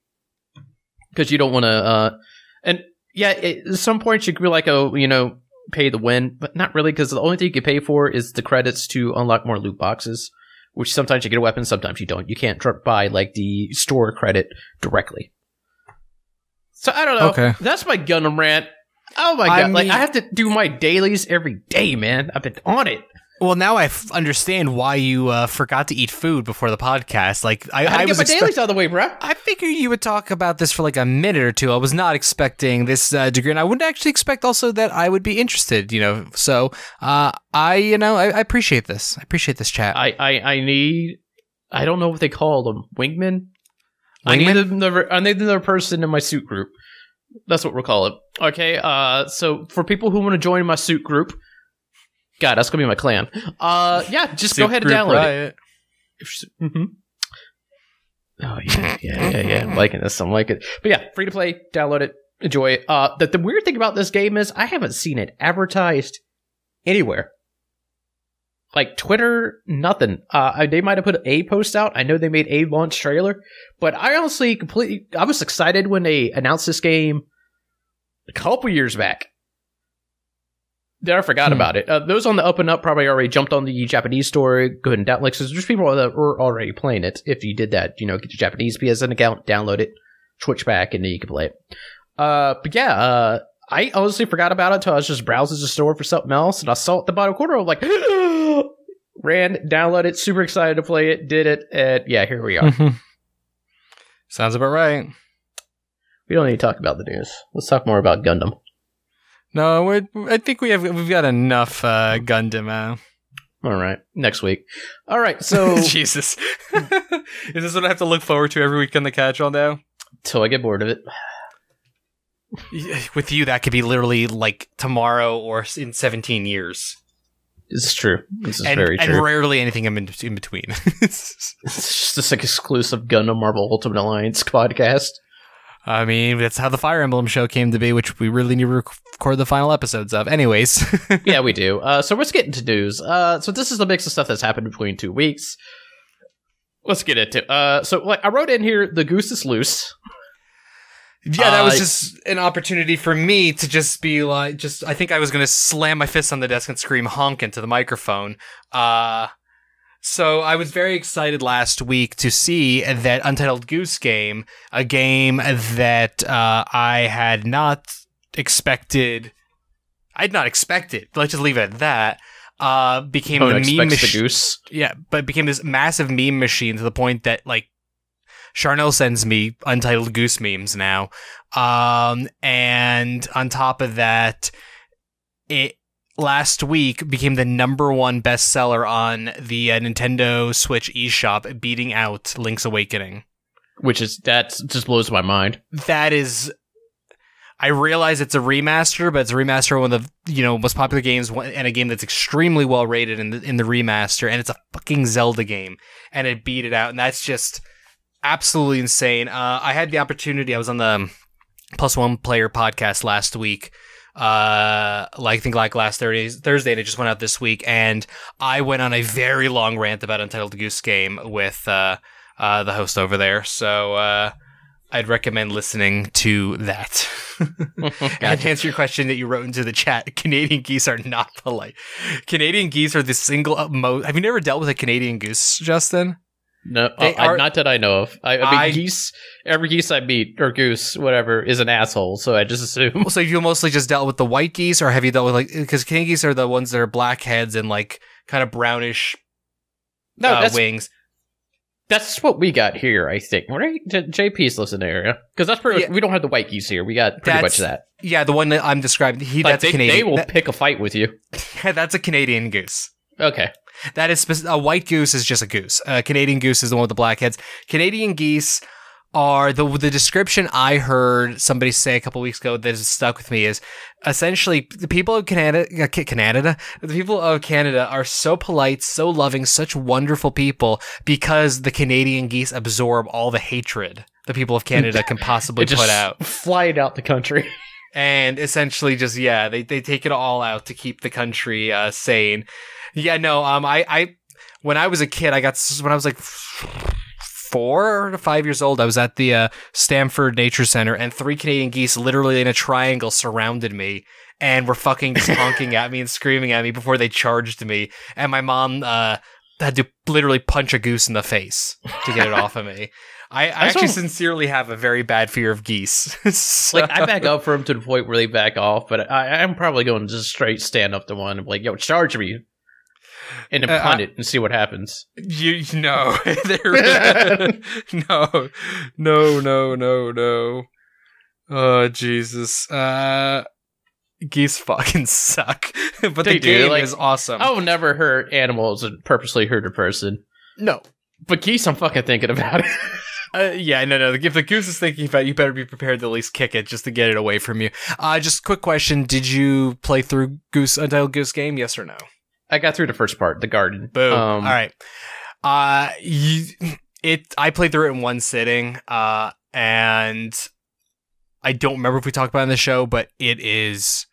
because you don't want to. Uh, and yeah, it, at some point you could be like, oh, you know, pay the win, but not really because the only thing you can pay for is the credits to unlock more loot boxes. Which sometimes you get a weapon, sometimes you don't. You can't buy like the store credit directly. So I don't know. Okay. That's my Gundam rant. Oh my I god! like I have to do my dailies every day, man. I've been on it. Well, now I f- understand why you uh, forgot to eat food before the podcast. Like I, I, had I to was get my dailies out of the way, bro. I figured you would talk about this for like a minute or two. I was not expecting this uh, degree, and I wouldn't actually expect also that I would be interested. You know, so uh, I, you know, I, I appreciate this. I appreciate this chat. I, I, I need. I don't know what they call them. Wingmen. I need Wingmen? another. I need another person in my suit group. That's what we'll call it. Okay. Uh. So for people who want to join my suit group, God, that's gonna be my clan. Uh. Yeah. Just go ahead and download it. Riot. Mm-hmm. Oh yeah, yeah, yeah, yeah. I'm liking this. I'm liking it. But yeah, free to play. Download it. Enjoy it. Uh, the, the weird thing about this game is I haven't seen it advertised anywhere. Like Twitter, nothing. Uh, they might have put a post out. I know they made a launch trailer, but I honestly completely. I was excited when they announced this game a couple years back. Then I forgot Hmm. about it. Uh, those on the up and up probably already jumped on the Japanese store. Go ahead and download. Like, 'cause there's people that were already playing it. If you did that, you know, get your Japanese PSN account, download it, switch back, and then you can play it. Uh, but yeah, uh, I honestly forgot about it until I was just browsing the store for something else, and I saw it at the bottom corner. I'm like, ran, downloaded it, super excited to play it, did it, and yeah, here we are. Mhm. Sounds about right. we don't need to talk about the news. Let's talk more about Gundam. No, we're, I think we have we've got enough uh, Gundam. Uh, All right, next week. All right, so Jesus, is this what I have to look forward to every week on the catch all now? till I get bored of it. With you, that could be literally like tomorrow or in seventeen years, This is true. This is and, very true. and rarely anything in, in between. It's just this like exclusive Gundam Marvel Ultimate Alliance podcast. I mean, that's how the Fire Emblem show came to be, which we really need to record the final episodes of. Anyways, yeah, we do. Uh, so let's get into news. Uh, so this is the mix of stuff that's happened between two weeks. Let's get into. Uh, so like I wrote in here, the goose is loose. yeah, that was Uh, just an opportunity for me to just be like, just I think I was gonna slam my fist on the desk and scream honk into the microphone. Uh, so I was very excited last week to see that Untitled Goose Game, a game that uh, I had not expected. I'd not expected. Let's just leave it at that. Uh, became Who the meme expects mach- the goose? yeah, but became this massive meme machine to the point that like Charnel sends me untitled goose memes now. Um, and on top of that, it last week became the number one bestseller on the uh, Nintendo Switch eShop, beating out Link's Awakening. Which is that just blows my mind. That is. I realize it's a remaster, but it's a remaster of one of the you know most popular games and a game that's extremely well rated in the in the remaster, and it's a fucking Zelda game, and it beat it out, and that's just absolutely insane. Uh, I had the opportunity. I was on the Plus One Player podcast last week. Uh, like I think like last Thursday, Thursday, and it just went out this week, and I went on a very long rant about Untitled Goose Game with uh, uh, the host over there. So uh, I'd recommend listening to that. and to answer your question that you wrote into the chat, Canadian geese are not polite. Canadian geese are the single most. Have you never dealt with a Canadian goose, Justin? No, uh, are- not that I know of. I, I mean, I- geese. Every geese I meet or goose, whatever, is an asshole. So I just assume. So you mostly just dealt with the white geese, or have you dealt with like because king geese are the ones that are black heads and like kind of brownish No, uh, that's wings? that's what we got here. I think right. J- JP's lives in the area because that's pretty. Yeah. Much, we don't have the white geese here. We got pretty much that. Yeah, the one that I'm describing. He Like that's they, Canadian. they will that- pick a fight with you. that's a Canadian goose. Okay. That is a white goose is just a goose. A Canadian goose is the one with the black heads. Canadian geese are the the description I heard somebody say a couple weeks ago that has stuck with me is essentially the people of Canada, uh, Canada, the people of Canada are so polite, so loving, such wonderful people because the Canadian geese absorb all the hatred the people of Canada can possibly put out fly it out the country. and essentially just yeah they, they take it all out to keep the country uh, sane yeah no um i i when i was a kid i got when i was like four to five years old i was at the uh, stamford nature center and three canadian geese literally in a triangle surrounded me and were fucking honking at me and screaming at me before they charged me. And my mom uh had to literally punch a goose in the face to get it off of me. I, I actually sincerely have a very bad fear of geese. So- Like I back up for them to the point where they back off, but I, I'm probably going to just straight stand up to one and be like, "Yo, charge me," and then Uh, punt I- it and see what happens. You no, There- no, no, no, no, no. Oh Jesus! Uh, geese fucking suck, but They the do, game like- is awesome. I will never hurt animals and purposely hurt a person, no, but geese, I'm fucking thinking about it. uh, yeah, no, no. If the goose is thinking about, it, you better be prepared to at least kick it just to get it away from you. Uh, just quick question: Did you play through Goose Untitled Goose Game? Yes or no? I got through the first part, the garden. Boom. Um, All right. Uh, you, it. I played through it in one sitting. Uh, and I don't remember if we talked about it in the show, but it is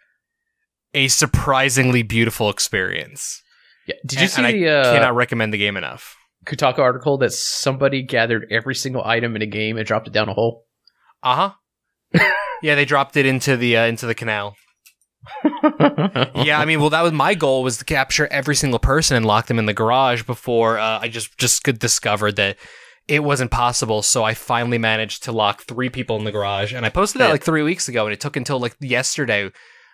a surprisingly beautiful experience. Yeah. Did you And- see and the I uh, cannot recommend the game enough. Kotaku article that somebody gathered every single item in a game and dropped it down a hole? Uh huh. yeah, they dropped it into the uh, into the canal. yeah, I mean, well, that was my goal was to capture every single person and lock them in the garage before uh, I just just could discover that it wasn't possible. So I finally managed to lock three people in the garage, and I posted that like three weeks ago, and it took until like yesterday.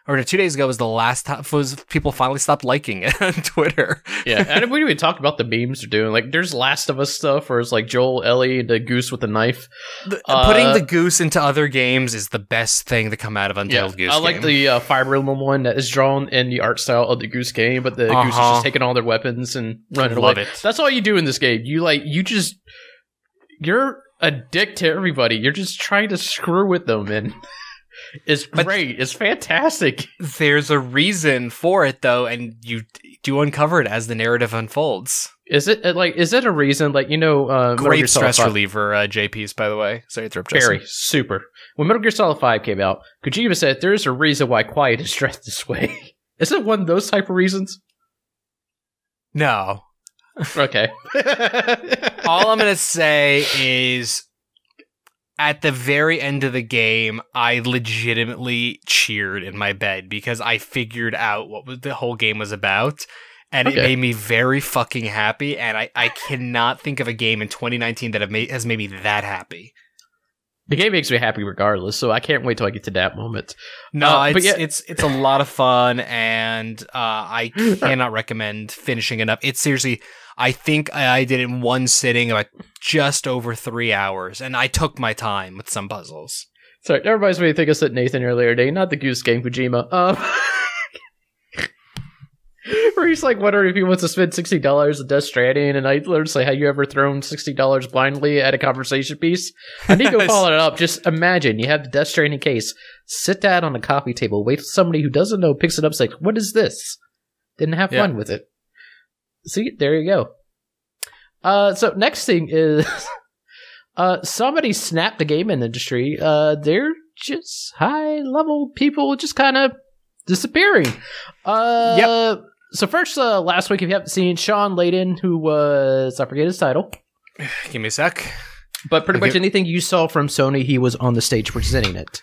Or two days ago was the last time was people finally stopped liking it on Twitter. yeah, and we even talk about the memes they're doing. Like, there's Last of Us stuff, where it's like Joel, Ellie, the goose with the knife. The- Uh, putting the goose into other games is the best thing to come out of Yeah, Untitled Goose I like Game. the uh, Fire Emblem one that is drawn in the art style of the goose game, but the goose is Uh-huh. just taking all their weapons and running Love away. it. That's all you do in this game. You like, you just, you're a dick to everybody. You're just trying to screw with them, and it's But- great. It's fantastic. There's a reason for it though, and you do uncover it as the narrative unfolds. Is it uh, like? Is it a reason? Like you know, uh, Gear Great Solid stress five- reliever, uh, JP's by the way. Sorry to interrupt. Very Justin. super. when Metal Gear Solid 5 came out, Kojima said there's a reason why Quiet is dressed this way. is it one of those type of reasons? No. Okay. All I'm gonna say is at the very end of the game, I legitimately cheered in my bed because I figured out what the whole game was about. And it made me very fucking happy. And I, I cannot think of a game in 2019 that have made, has made me that happy. The game makes me happy regardless, so I can't wait till I get to that moment. No, Uh, it's, yeah- it's it's a lot of fun, and uh, I cannot recommend finishing it up. It's seriously, I think I I did it in one sitting, like just over three hours, and I took my time with some puzzles. Sorry, that reminds me of thing I said Nathan earlier today, not the Goose Game Kojima. Um, where he's like wondering if he wants to spend sixty dollars on Death Stranding, and I literally say, "Have you ever thrown sixty dollars blindly at a conversation piece?" I need to go follow it up. Just imagine you have the Death Stranding case, sit that on a coffee table, wait till somebody who doesn't know picks it up, and like, "What is this?" Didn't have Yeah. fun with it. See, there you go. Uh, so next thing is, uh, somebody snapped the gaming industry. Uh, they're just high level people just kind of disappearing. Uh, So first, uh, last week, if you haven't seen Shawn Layden, who was I forget his title, Give me a sec. but pretty much anything you saw from Sony, he was on the stage presenting it.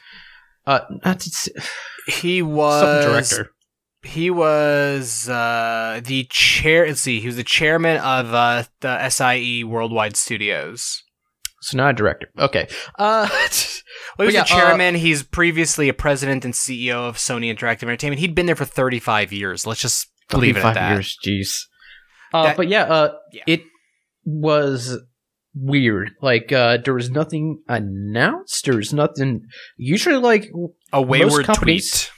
Uh, not He some was director. He was uh, the chair. Let's see. He was the chairman of uh, the SIE Worldwide Studios. So not a director. Okay. Uh, Well, he was yeah, uh, chairman. He's previously a president and CEO of Sony Interactive Entertainment. He'd been there for 35 years. Let's just leave it at that. Years, jeez. Uh, That- but yeah, uh, Yeah. it was weird. Like, uh, there was nothing announced. There was nothing. Usually, like A wayward tweet.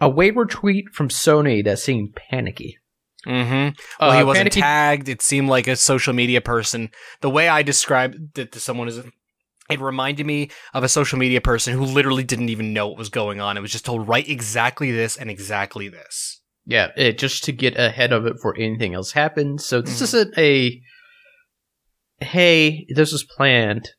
a wayward tweet from Sony that seemed panicky. Mm-hmm. Well, Uh, he wasn't panicky- tagged. It seemed like a social media person. The way I described it to someone is, it reminded me of a social media person who literally didn't even know what was going on. It was just told write exactly this and exactly this. Yeah, it, just to get ahead of it before anything else happened. So this Mhm. isn't a hey, this was planned.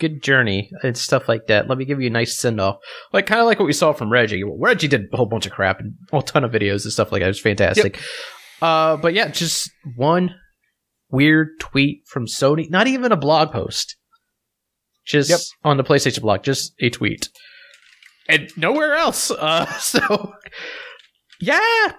Good journey and stuff like that. Let me give you a nice send off, like kind of like what we saw from Reggie. Reggie did a whole bunch of crap and a whole ton of videos and stuff like that. It was fantastic. Uh, but yeah, just one weird tweet from Sony. Not even a blog post. Just Yep. on the PlayStation blog, just a tweet, and nowhere else. Uh, so yeah,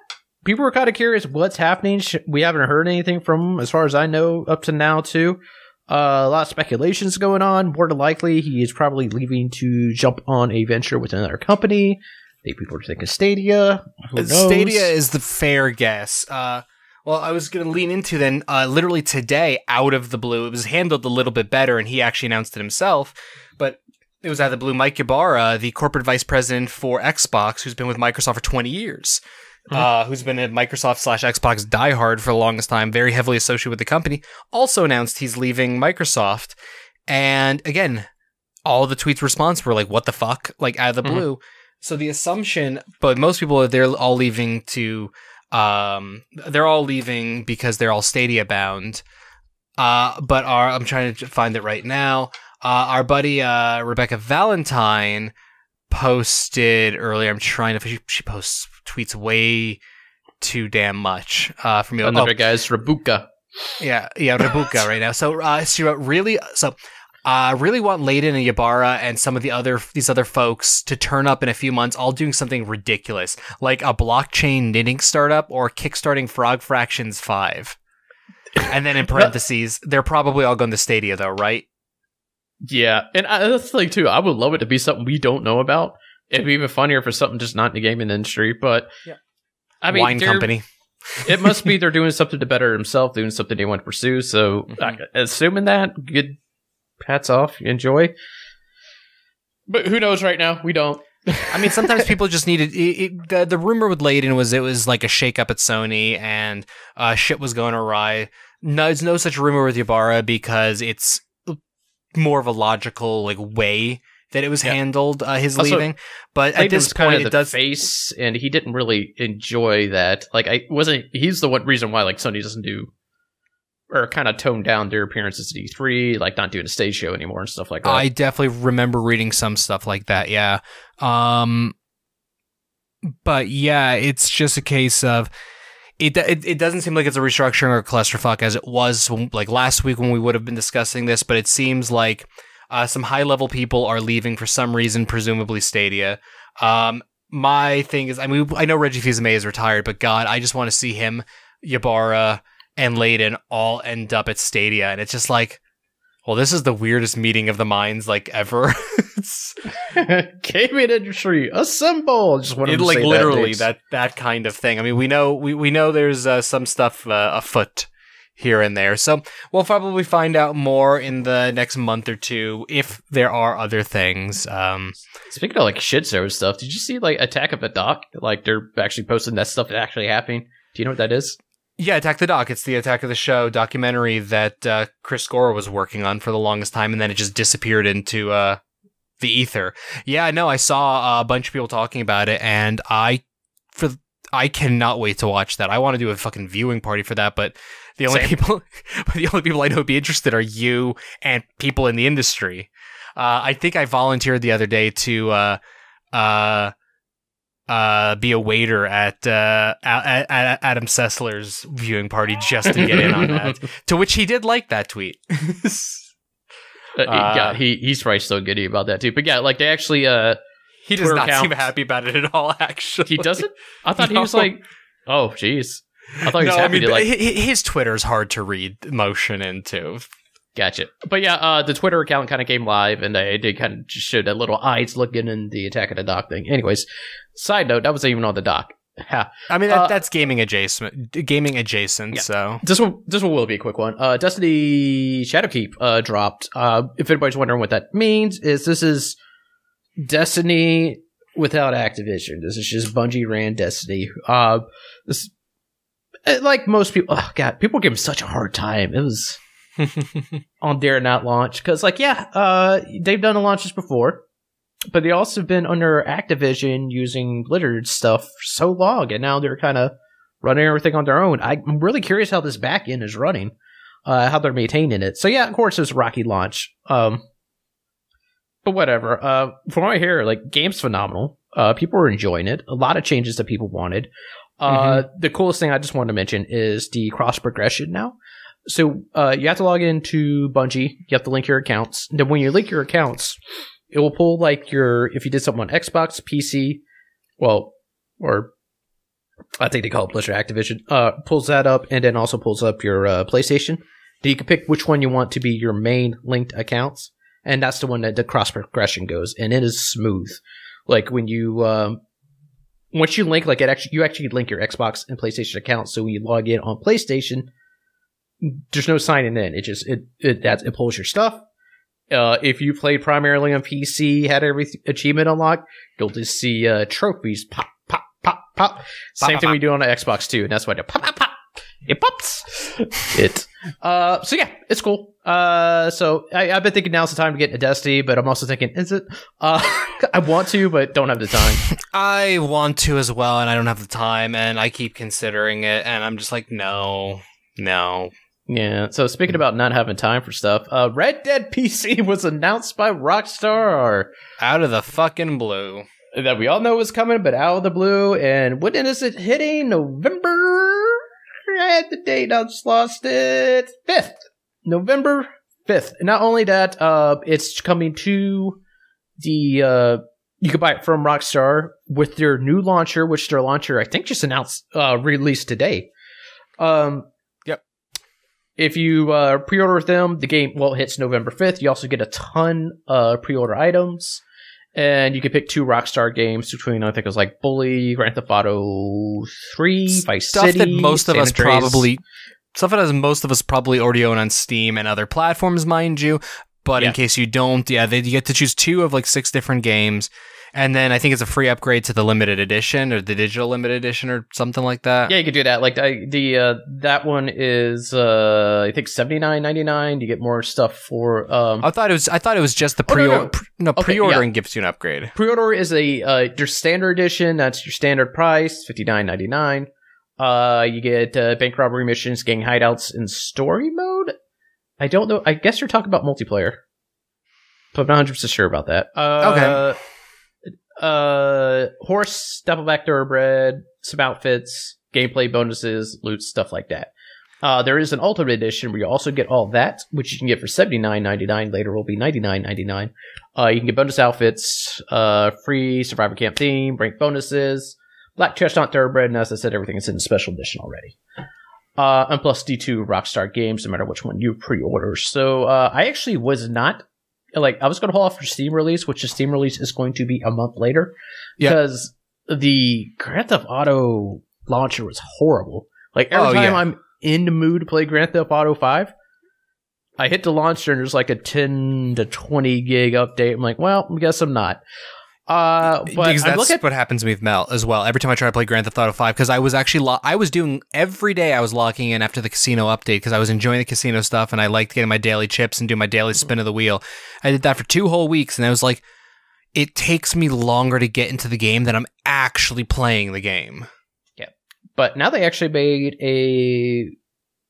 people were kind of curious what's happening. We haven't heard anything from him, as far as I know, up to now too. Uh, a lot of speculations going on. More than likely, he is probably leaving to jump on a venture with another company. Maybe people are thinking Stadia. Who knows? Stadia is the fair guess. Uh, well, I was going to lean into then, uh, literally today, out of the blue. It was handled a little bit better, and he actually announced it himself. But it was out of the blue. Mike Ybarra, the corporate vice president for Xbox, who's been with Microsoft for 20 years, uh, who's been a Microsoft slash Xbox diehard for the longest time, very heavily associated with the company, also announced he's leaving Microsoft. And again, all the tweets response were like, "What the fuck?" Like out of the Mhm. blue. So the assumption, but most people they're all leaving to, um, they're all leaving because they're all Stadia bound. Uh, but our I'm trying to find it right now. Uh, our buddy uh, Rebecca Valentine posted earlier. I'm trying to. She, she posts tweets way too damn much. Uh, from you. Another guy's Rabuka. Yeah, yeah, Rebuka right now. So uh, she wrote really so. I uh, really want Layden and Ybarra and some of the other these other folks to turn up in a few months, all doing something ridiculous, like a blockchain knitting startup or kickstarting Frog Fractions Five. And then in parentheses, they're probably all going to Stadia though, right? Yeah, and I, that's the thing too. I would love it to be something we don't know about. It'd be even funnier for something just not in the gaming industry. But Yeah. I mean, Wine company. it must be they're doing something to better themselves, doing something they want to pursue. So, Mhm. I- assuming that, good. Hats off, enjoy. But who knows? Right now, we don't. I mean, sometimes people just needed. It, it, the the rumor with Layden was it was like a shakeup at Sony and uh, shit was going awry. No, there's no such rumor with Ybarra because it's more of a logical like way that it was Yeah. handled. Uh, his Also, leaving, but at this was point, of it does. face, and he didn't really enjoy that. Like, I wasn't. He's the one reason why like Sony doesn't do or kind of toned down their appearances at E3, like not doing a stage show anymore and stuff like that. I definitely remember reading some stuff like that. Yeah. Um, but yeah, it's just a case of it, it. It doesn't seem like it's a restructuring or a clusterfuck as it was when, like last week when we would have been discussing this. But it seems like uh, some high level people are leaving for some reason, presumably Stadia. Um, my thing is, I mean, I know Reggie Fils-Aimé is retired, but God, I just want to see him, Ybarra, and Layden all end up at Stadia, and it's just like, well, this is the weirdest meeting of the minds like ever. Gaming industry assemble. Just want it, to like say literally that, that, that kind of thing. I mean, we know we we know there's uh, some stuff uh, afoot here and there, so we'll probably find out more in the next month or two if there are other things. Um, Speaking of like shit show stuff, did you see like Attack of the Doc? Like they're actually posting that stuff actually happening. Do you know what that is? Yeah, Attack the Doc. It's the Attack of the Show documentary that uh, Chris Gore was working on for the longest time, and then it just disappeared into uh, the ether. Yeah, no, I saw a bunch of people talking about it, and I for I cannot wait to watch that. I want to do a fucking viewing party for that, but the only Same. people, the only people I know would be interested are you and people in the industry. Uh, I think I volunteered the other day to uh, uh, uh, be a waiter at, uh, at, at Adam Sessler's viewing party just to get in on that. To which he did like that tweet. Uh, yeah, he he's probably still giddy about that too. But yeah, like they actually uh he does Twitter not seem happy about it at all. Actually, he doesn't. I thought he was like, oh jeez. I thought he was no, I happy mean, to like. hi- hi- his Twitter's hard to read motion into. Gotcha. But yeah, uh, the Twitter account kind of came live, and they did kind of just show that little eyes looking in the Attack of the Doc thing. Anyways, side note, that wasn't even on the dock. Ha. I mean, that, Uh, that's gaming adjacent. Gaming adjacent. Yeah. So This one, this one will be a quick one. Uh, Destiny Shadowkeep uh, dropped. Uh, if anybody's wondering what that means, is this is Destiny without Activision. This is just Bungie ran Destiny. Uh, this, eh, like most people, oh god, people give him such a hard time. It was on Dare not launch because, like, yeah, uh, they've done the launches before, but they also have been under Activision using Blizzard stuff for so long, and now they're kind of running everything on their own. I'm really curious how this back end is running, uh, how they're maintaining it. So yeah, of course, it's a rocky launch. Um, but whatever. Uh, from what I hear, like game's phenomenal. Uh, people are enjoying it. A lot of changes that people wanted. Uh, the coolest thing I just wanted to mention is the cross progression now. So uh, you have to log into Bungie. You have to link your accounts. Then when you link your accounts, it will pull like your if you did something on Xbox, PC, well, or I think they call it Blizzard Activision. Uh, pulls that up and then also pulls up your uh, PlayStation. Then you can pick which one you want to be your main linked accounts, and that's the one that the cross progression goes, and it is smooth. Like when you um, once you link, like it actually you actually link your Xbox and PlayStation accounts. So when you log in on PlayStation, there's no signing in. It just it it that it pulls your stuff. Uh, if you played primarily on PC, had every achievement unlocked, you'll just see uh, trophies pop, pop, pop, pop. Same pop, thing pop. we do on the Xbox too, and that's why they pop, pop, pop. It pops. it. Uh, so yeah, it's cool. Uh, so I, I've been thinking now's the time to get into Destiny, but I'm also thinking, is it? Uh, I want to, but don't have the time. I want to as well, and I don't have the time, and I keep considering it, and I'm just like, no, no. Yeah. So speaking about not having time for stuff, uh, Red Dead PC was announced by Rockstar Out of the fucking blue. that we all know was coming, but out of the blue. And when is it hitting? November. I had the date. I just lost it. Fifth, November fifth. Not only that, uh, it's coming to the. Uh, you can buy it from Rockstar with their new launcher, which their launcher I think just announced uh, released today. Um. If you uh, pre-order with them, the game well it hits November fifth. You also get a ton of pre-order items, and you can pick two Rockstar games between I think it was like Bully, Grand Theft Auto Three, Vice Stuff City, that most of San us Andreas. probably, stuff that most of us probably already own on Steam and other platforms, mind you. But Yeah. in case you don't, yeah, they, you get to choose two of like six different games. And then I think it's a free upgrade to the limited edition or the digital limited edition or something like that. Yeah, you could do that. Like I, the uh, that one is uh, I think seventy nine ninety nine. You get more stuff for um, I thought it was. I thought it was just the Oh, no, pre. no. no, no Okay, pre-ordering gives you an upgrade. Pre-order is a uh, your standard edition. That's your standard price, fifty nine ninety nine. Uh, you get uh, bank robbery missions, gang hideouts in story mode. I don't know. I guess you're talking about multiplayer, but I'm not 100 percent sure about that. Uh, okay. Uh, horse, Doubleback Thoroughbred, some outfits, gameplay bonuses, loot, stuff like that. Uh, there is an Ultimate Edition where you also get all that, which you can get for seventy nine ninety nine. Later will be ninety nine ninety nine. Uh, you can get bonus outfits, uh, free Survivor Camp theme, rank bonuses, Black Chestnut Thoroughbred, and as I said, everything is in the special edition already. Uh, and plus D2 Rockstar Games, no matter which one you pre-order. So, uh, I actually was not, like, I was going to hold off for Steam release, which the Steam release is going to be a month later. Because the Grand Theft Auto launcher was horrible. Like, every oh, time yeah. I'm in the mood to play Grand Theft Auto 5, I hit the launcher and there's like a 10 to 20 gig update. I'm like, well, I guess I'm not. Uh, but because that's at- what happens to me with Mel as well. Every time I try to play Grand Theft Auto Five, because I was actually lo- I was doing every day. I was logging in after the casino update because I was enjoying the casino stuff and I liked getting my daily chips and doing my daily spin of the wheel. I did that for two whole weeks, and I was like, it takes me longer to get into the game than I'm actually playing the game. Yeah, but now they actually made a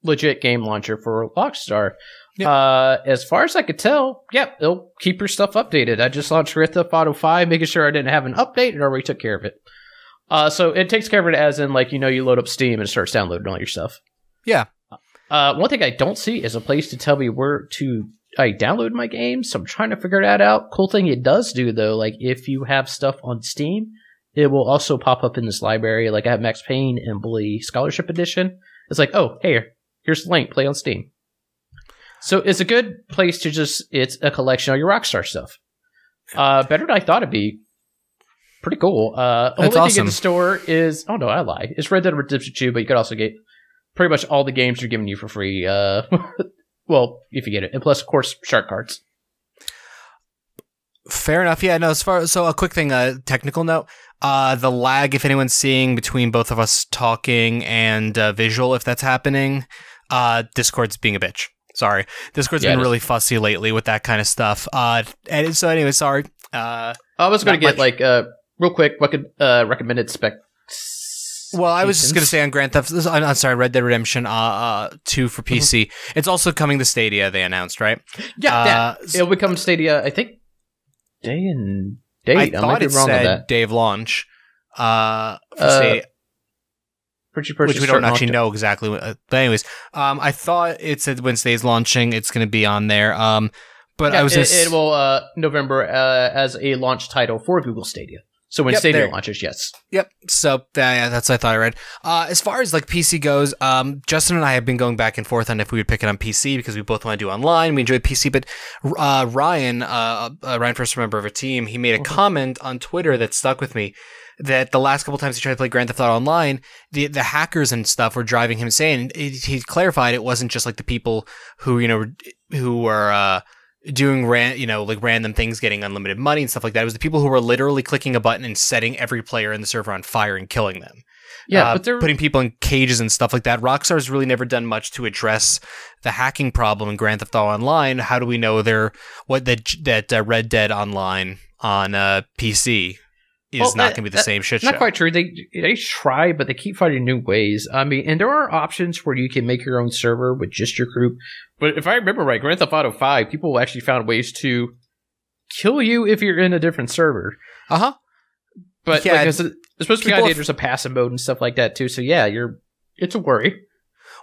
legit game launcher for Rockstar. Yep. Uh, as far as I could tell, yep, it'll keep your stuff updated. I just launched Grand Theft Auto 5, making sure I didn't have an update and already took care of it. Uh, so it takes care of it as in, like, you know, you load up Steam and it starts downloading all your stuff. Yeah. Uh, one thing I don't see is a place to tell me where to I download my games, so I'm trying to figure that out. Cool thing it does do though, like if you have stuff on Steam, it will also pop up in this library. Like I have Max Payne and Bully Scholarship Edition. It's like, oh, hey, here's the link, play on Steam. So it's a good place to just, it's a collection of your Rockstar stuff. Uh, better than I thought it'd be. Pretty cool. Uh, That's only awesome. thing in the store is, oh no, I lie. It's Red Dead Redemption 2, but you could also get pretty much all the games are giving you for free. Uh, well, if you get it. And plus, of course, shark cards. Fair enough. Yeah, no, as far so a quick thing, a uh, technical note. Uh, the lag, if anyone's seeing between both of us talking and uh, visual, if that's happening, uh, Discord's being a bitch. Sorry, Discord's yeah, been really fussy lately with that kind of stuff. Uh, and so anyway, sorry. Uh, I was going to get much. like uh, real quick. What could uh, recommended spec? Well, I was just going to say on Grand Theft. I'm sorry, Red Dead Redemption uh, uh two for PC. Mm-hmm. It's also coming to Stadia. They announced, right? Yeah, uh, yeah. it'll become Stadia. I think day and date. I, I thought it said day of launch. Uh, for uh, which we don't actually know exactly. What, uh, but anyways, um, I thought it said Wednesday's launching. It's going to be on there. Um, but yeah, I was it, it will uh November uh, as a launch title for Google Stadia. So when yep, Stadia there. launches, yes. Yep. So yeah, that's what I thought I read. Uh, as far as like PC goes, um, Justin and I have been going back and forth on if we would pick it on PC because we both want to do online. We enjoy PC, but uh, Ryan, uh, uh, Ryan, first member of our team, he made a mm-hmm. comment on Twitter that stuck with me that the last couple times he tried to play Grand Theft Auto Online, the the hackers and stuff were driving him insane. It, he clarified it wasn't just like the people who you know who were uh, doing ran you know like random things, getting unlimited money and stuff like that. It was the people who were literally clicking a button and setting every player in the server on fire and killing them. Yeah, uh, but they're putting people in cages and stuff like that. Rockstar's really never done much to address the hacking problem in Grand Theft Auto Online. How do we know they're what that that uh, Red Dead Online on uh, PC is well, not going to be the same shit not show. quite true. They they try, but they keep finding new ways. I mean, and there are options where you can make your own server with just your group. But if I remember right, Grand Theft Auto Five, people actually found ways to kill you if you're in a different server. Uh huh. But yeah, like, it's, it's supposed to be idea, there's a passive mode and stuff like that too. So yeah, you're it's a worry.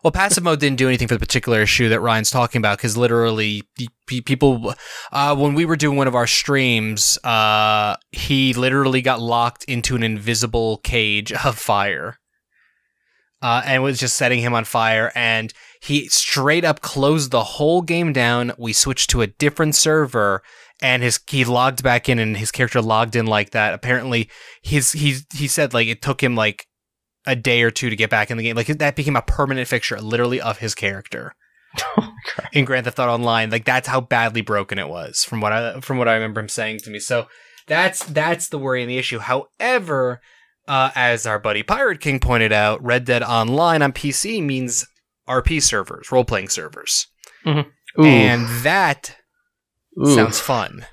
Well, passive mode didn't do anything for the particular issue that Ryan's talking about because literally people, uh, when we were doing one of our streams, uh, he literally got locked into an invisible cage of fire. Uh, and was just setting him on fire, and he straight up closed the whole game down. We switched to a different server, and his he logged back in, and his character logged in like that. Apparently, his he he said like it took him like a day or two to get back in the game. Like that became a permanent fixture, literally, of his character. Oh, in Grand Theft Auto Online, like that's how badly broken it was from what I from what I remember him saying to me. So that's that's the worry and the issue. However, uh, as our buddy Pirate King pointed out, Red Dead Online on PC means RP servers, role playing servers, mm-hmm. and that Ooh. sounds fun.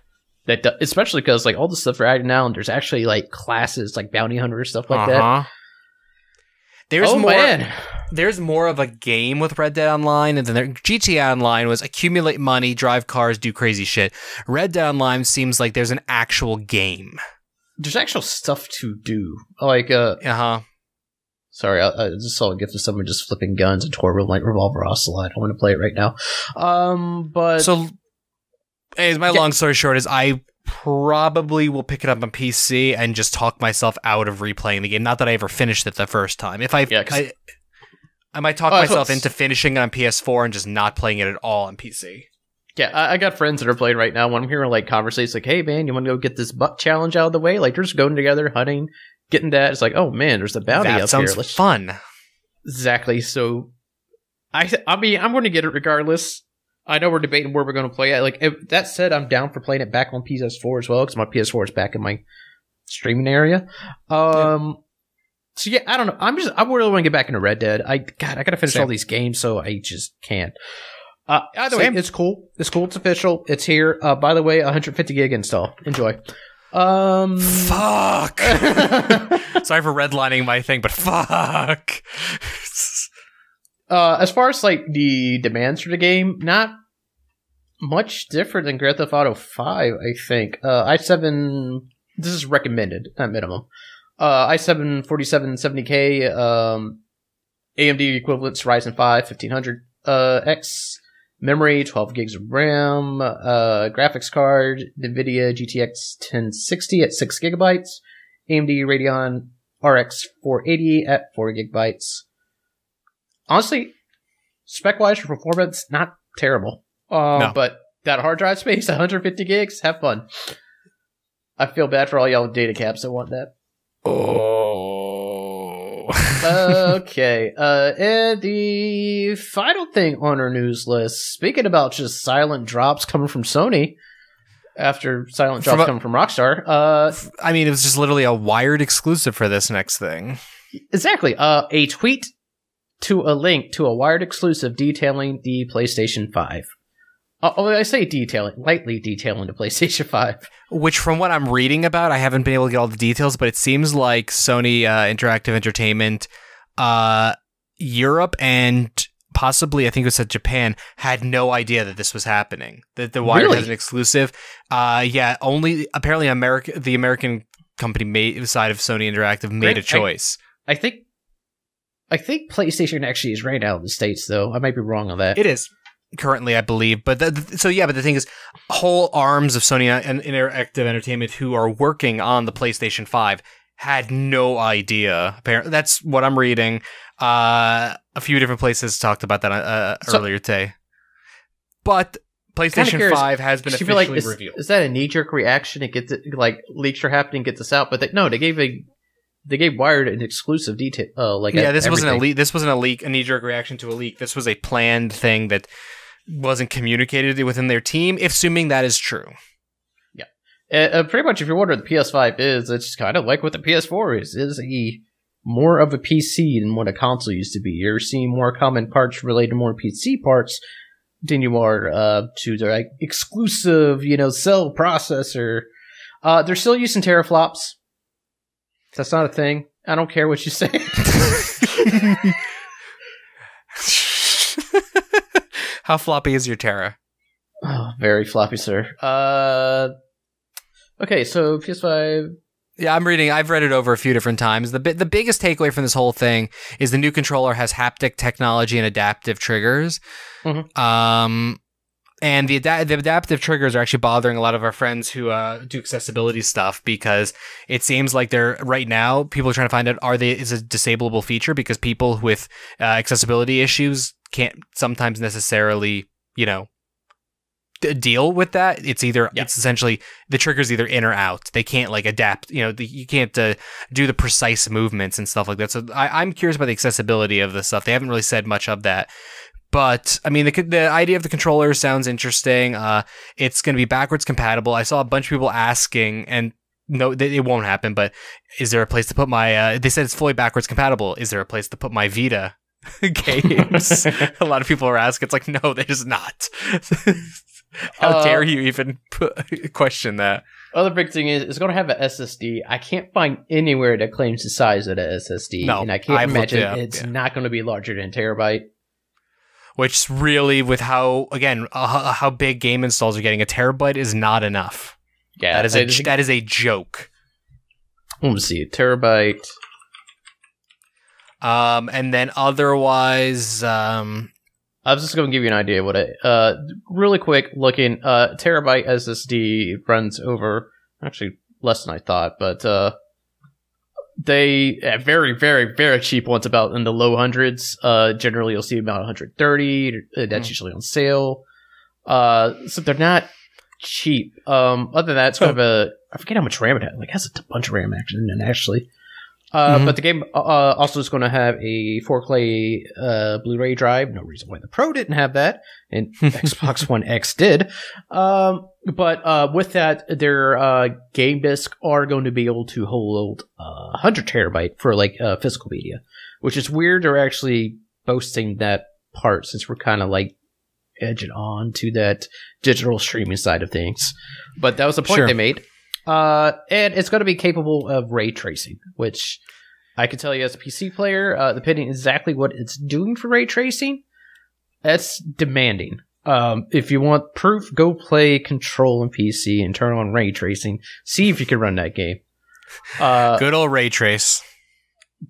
That especially because like all the stuff we're adding now, and there's actually like classes like bounty hunter stuff like uh-huh. that There's oh more. man, There's more of a game with Red Dead Online, and then there, GTA Online was accumulate money, drive cars, do crazy shit. Red Dead Online seems like there's an actual game. there's actual stuff to do. Like, uh, Uh huh. sorry, I, I just saw a gift of someone just flipping guns and Torval Light Revolver Ocelot. I want to play it right now. Um, but So, as my Yeah. long story short is, I probably will pick it up on PC and just talk myself out of replaying the game. Not that I ever finished it the first time. If I, Yeah, I, I might talk Oh, myself into finishing it on PS4 and just not playing it at all on PC. Yeah, I, I got friends that are playing right now. When I'm hearing like conversations like, "Hey man, you want to go get this buck challenge out of the way?" Like they're just going together, hunting, getting that. It's like, oh man, there's a bounty that up sounds here. Let's fun. exactly. So, I I mean, I'm going to get it regardless. I know we're debating where we're going to play it. Like if, that said, I'm down for playing it back on PS4 as well because my PS4 is back in my streaming area. Um. So yeah, I don't know. I'm just I really want to get back into Red Dead. I God, I got to finish Same. all these games, so I just can't. Uh, either Same. way, it's cool. It's cool. It's official. It's here. Uh, by the way, 150 gig install. Enjoy. Um. Fuck. Sorry for redlining my thing, but fuck. as far as like the demands for the game, not much different than Grand Theft Auto 5. I think uh, i7. This is recommended at minimum. Uh, i7 4770K. Um, AMD equivalents Ryzen 5 1500 uh, X. Memory 12 gigs of RAM. Uh, graphics card NVIDIA GTX 1060 at 6 gigabytes. AMD Radeon RX 480 at 4 gigabytes. Honestly, spec wise for performance, not terrible. Uh, No. But that hard drive space, 150 gigs, have fun. I feel bad for all y'all data caps that want that. Oh. okay. Uh, and the final thing on our news list, speaking about just silent drops coming from Sony after silent drops From a- coming from Rockstar, uh, I mean, it was just literally a wired exclusive for this next thing. exactly, uh, a tweet to a link to a wired exclusive detailing the PlayStation 5. Uh, oh, I say detailing, lightly detailing the PlayStation 5. Which, from what I'm reading about, I haven't been able to get all the details, but it seems like Sony uh, Interactive Entertainment, uh, Europe, and possibly I think it was Japan had no idea that this was happening. That the Wired Really? has an exclusive. Uh, yeah, only apparently America, the American company made side of Sony Interactive made Grant, a I- choice. I think, I think PlayStation actually is right out in the States, though. I might be wrong on that. It is currently, I believe. But the, the- so yeah, but the thing is, whole arms of Sony and Interactive Entertainment who are working on the PlayStation Five had no idea. Apparently, that's what I'm reading. Uh, a few different places talked about that uh, So- earlier today. But PlayStation curious, Five has been officially like is, revealed. is that a knee jerk reaction to get the, like leaks are happening, get this out? But they, no, they gave a they gave Wired an exclusive detail. Uh, like yeah, this wasn't a leak. This wasn't a leak, a knee jerk reaction to a leak. This was a planned thing that wasn't communicated within their team. If assuming that is true. Uh, uh, pretty much, if you're wondering what the PS5 is, it's kind of like what the PS4 is. Is a more of a PC than what a console used to be. You're seeing more common parts related to more PC parts than you are uh, to the like, exclusive, you know, cell processor. Uh, they're still using teraflops. That's not a thing. I don't care what you say. How floppy is your Terra? oh, very floppy, sir. Uh, okay, so PS5. Yeah, I'm reading. I've read it over a few different times. The bi- the biggest takeaway from this whole thing is the new controller has haptic technology and adaptive triggers. Mhm. Um, and the the adaptive triggers are actually bothering a lot of our friends who uh, do accessibility stuff because it seems like they're right now people are trying to find out are they is a disableable feature? Because people with uh, accessibility issues can't sometimes necessarily you know d- deal with that. It's either Yeah. it's essentially the trigger's either in or out. They can't like adapt you know the, you can't uh, do the precise movements and stuff like that. So I, i'm curious about the accessibility of this stuff. They haven't really said much of that but I mean, the the idea of the controller sounds interesting. Uh, it's going to be backwards compatible. I saw a bunch of people asking, and no, it won't happen. But is there a place to put my? Uh, they said it's fully backwards compatible. Is there a place to put my Vita games? a lot of people are asking. It's like no, there's not. How Uh, dare you even put, question that? Other big thing is it's going to have an SSD. I can't find anywhere that claims the size of the SSD, No, and I can't I've imagine it up, it's yeah. not going to be larger than terabyte. Which really, with how again uh, how big game installs are getting, a terabyte is not enough. Yeah, that is a think- that is a joke. Let me see, a terabyte. Um, and then otherwise, um, I was just going to give you an idea what it. Uh, really quick looking. Uh, terabyte SSD runs over actually less than I thought, but uh, they uh, very very very cheap ones about in the low hundreds. Uh, generally you'll see about 130. uh, That's Mm. usually on sale. Uh, so they're not cheap. Um, other than that, it's kind of a I forget how much RAM it has. Like it has a bunch of RAM action in it actually. Uh, Mhm. But the game uh, also is going to have a 4K uh, Blu-ray drive. No reason why the Pro didn't have that, and Xbox One X did. Um, but uh, with that, their uh, game disc are going to be able to hold uh, 100 terabyte for like uh, physical media, which is weird. They're actually boasting that part since we're kind of like edging on to that digital streaming side of things. But that was the point Sure. they made. Uh, and it's going to be capable of ray tracing, which I can tell you as a PC player, uh, depending exactly what it's doing for ray tracing, that's demanding. Um, if you want proof, go play Control and PC and turn on ray tracing. See if you can run that game. Uh, good old ray trace.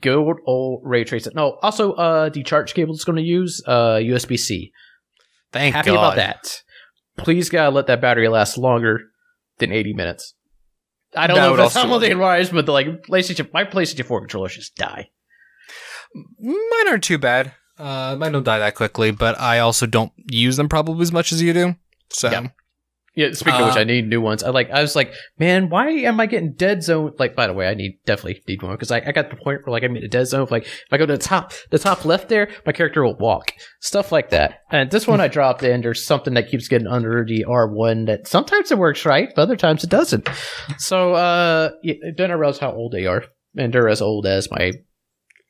good old ray tracing. No, also, uh, the charge cable it's going to use, uh, USB C. Thank Happy God. about that. Please gotta let that battery last longer than 80 minutes. I don't That know if that's also- how they rise, but the like PlayStation, my PlayStation 4 controllers just die. Mine aren't too bad. Uh, mine don't die that quickly, but I also don't use them probably as much as you do. So Yeah. Yeah, speaking of which, Uh, I need new ones. I like. I was like, man, why am I getting dead zone? Like, by the way, I need definitely need one because I, I got the point where like I'm in a dead zone. Of, like, if I go to the top, the top left there, my character will walk, stuff like that. And this one I dropped in. There's something that keeps getting under the R1 that sometimes it works right, but other times it doesn't. So, uh, yeah, then I realized how old they are, and they're as old as my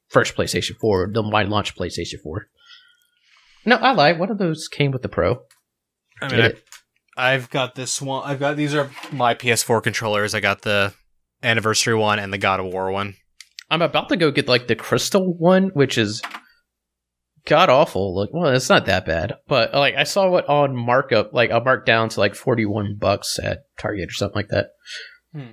first PlayStation 4, the my launch PlayStation 4. No, I lied. One of those came with the Pro. I mean. I, I've got this one. I've got these are my PS4 controllers. I got the anniversary one and the God of War one. I'm about to go get like the crystal one, which is god awful. Like, well, it's not that bad, but like I saw it on markup, like a marked down to like 41 bucks at Target or something like that. Hmm.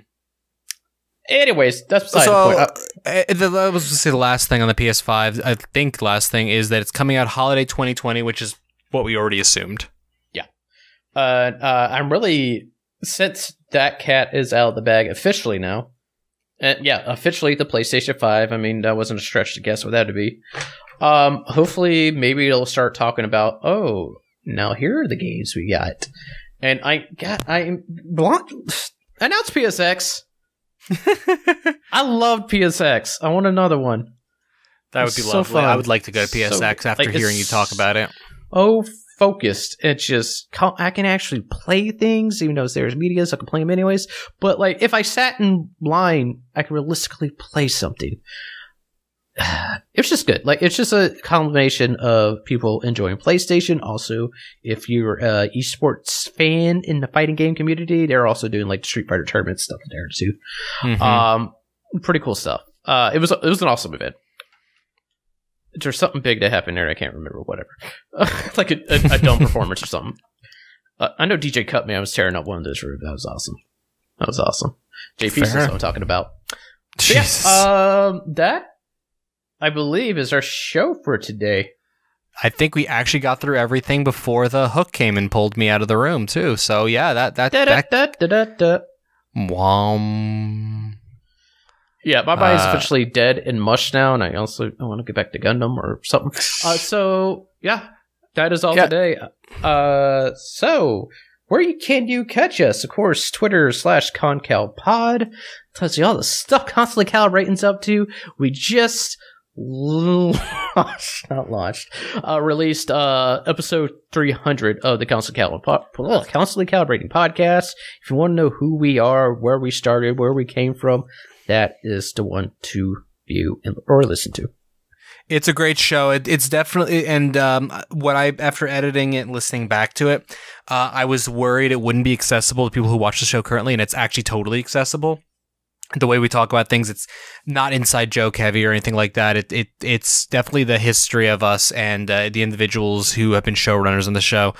Anyways, that's beside so, the point. Uh, the, I was to say the last thing on the PS5. I think last thing is that it's coming out holiday 2020, which is what we already assumed. Uh, uh, I'm really since that cat is out of the bag officially now. And yeah, officially the PlayStation 5. I mean, that wasn't a stretch to guess what that would be. Um, hopefully, maybe it'll start talking about, oh, now here are the games we got. And I got, I blunt, announced PSX. I loved PSX. I want another one. That would It's be so lovely. fun. I would like to go to PSX good. after Like, hearing you talk about it. oh focused. It's just I can actually play things, even though there's media, so I can play them anyways. But like, if I sat in line, I could realistically play something. It's just good. Like, it's just a combination of people enjoying PlayStation. Also, if you're a esports fan in the fighting game community, they're also doing like Street Fighter tournament stuff there too. Mhm. Um, pretty cool stuff. Uh, it was it was an awesome event. There's something big that happened there. I can't remember. Whatever, like a, a, a dumb performance or something. Uh, I know DJ Cutman was tearing up one of those rooms. That was awesome. That was awesome. JP is what I'm talking about. So, yeah, um, that I believe is our show for today. I think we actually got through everything before the hook came and pulled me out of the room too. So yeah, that that Da, da, that da, da, da, da. Wom. Yeah, my body's Uh, officially dead and mush now, and I also I want to get back to Gundam or something. Uh, so yeah, that is all Yeah. today. Uh, so where you can you catch us? Of course, Twitter slash Concal Pod tells you all the stuff constantly calibrating's up to. We just launched, not launched, uh, released uh episode 300 of the Constantly, Cal- po- Constantly Calibrating podcast. If you want to know who we are, where we started, where we came from, that is the one to view and or listen to. It's a great show. It, it's definitely, and um, what I after editing it, and listening back to it, uh, I was worried it wouldn't be accessible to people who watch the show currently, and it's actually totally accessible. The way we talk about things, it's not inside joke heavy or anything like that. It it it's definitely the history of us and uh, the individuals who have been showrunners on the show.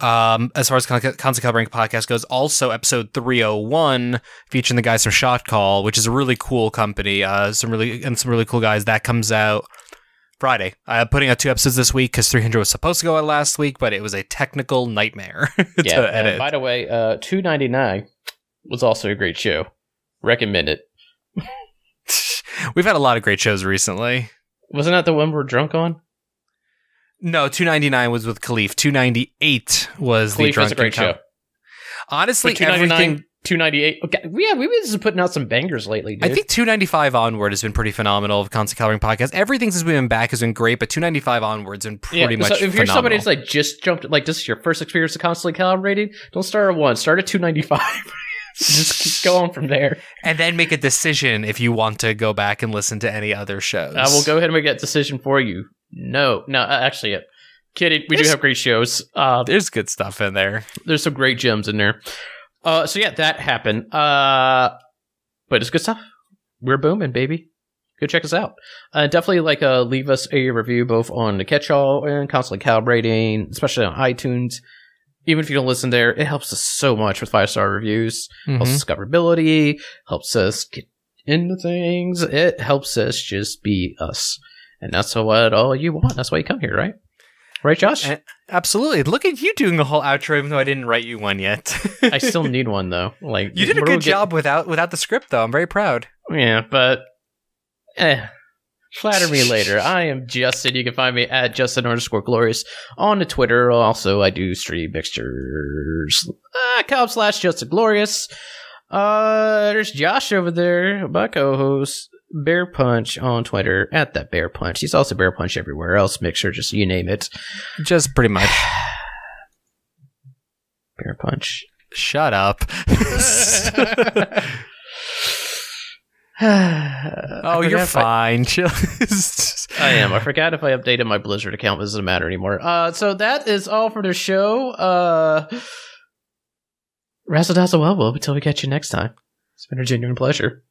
Um, as far as Con- Constantly Calibrating podcast goes, also episode 301 featuring the guys from Shot Call, which is a really cool company. Uh, some really and some really cool guys. That comes out Friday. I'm putting out two episodes this week because 300 was supposed to go out last week, but it was a technical nightmare yeah. and edit. by the way, uh, two ninety nine was also a great show. Recommend it. We've had a lot of great shows recently. Wasn't that the one we're drunk on? No, 299 was with Khalif. 298 was the Khalif was a great Com- show. Honestly, But 299, everything 298. Okay, yeah, we've been putting out some bangers lately, dude. I think 295 onward has been pretty phenomenal of Constantly Calibrating podcast. Everything since we've been back has been great, but 295 onwards been pretty much so if you're somebody that's like just jumped, like this is your first experience of constantly calibrating, don't start at one, start at 295. just keep going from there. and then make a decision if you want to go back and listen to any other shows. I will go ahead and make that decision for you. No, no, uh, actually, uh, kidding. We do have great shows. Uh, There's good stuff in there. there's some great gems in there. Uh, so yeah, that happened. Uh, but it's good stuff. We're booming, baby. Go check us out. Uh, definitely like uh, leave us a review both on the catch-all and constantly calibrating, especially on iTunes. Even if you don't listen there, it helps us so much with five star reviews. Helps Mhm. discoverability, helps us get into things. It helps us just be us, and that's what all you want. That's why you come here, right? Right, Josh? And- Absolutely. Look at you doing a whole outro, even though I didn't write you one yet. I still need one though. Like you did a what do we good get- job without without the script, though. I'm very proud. Yeah, but eh. Flatter me later. I am Justin. You can find me at Justin underscore glorious on the Twitter. Also, I do stream mixtures. Uh, com slash Justin glorious. Uh, there's Josh over there, my co-host. Bear Punch on Twitter at that Bear Punch. He's also Bear Punch everywhere else. Mixer, just you name it. Just pretty much. Bear Punch. Shut up. oh, you're fine. Chill. I am. I forgot if I updated my Blizzard account. It doesn't matter anymore. Uh, so that is all for the show. Uh, Razzle dazzle well, until we catch you next time. It's been a genuine pleasure.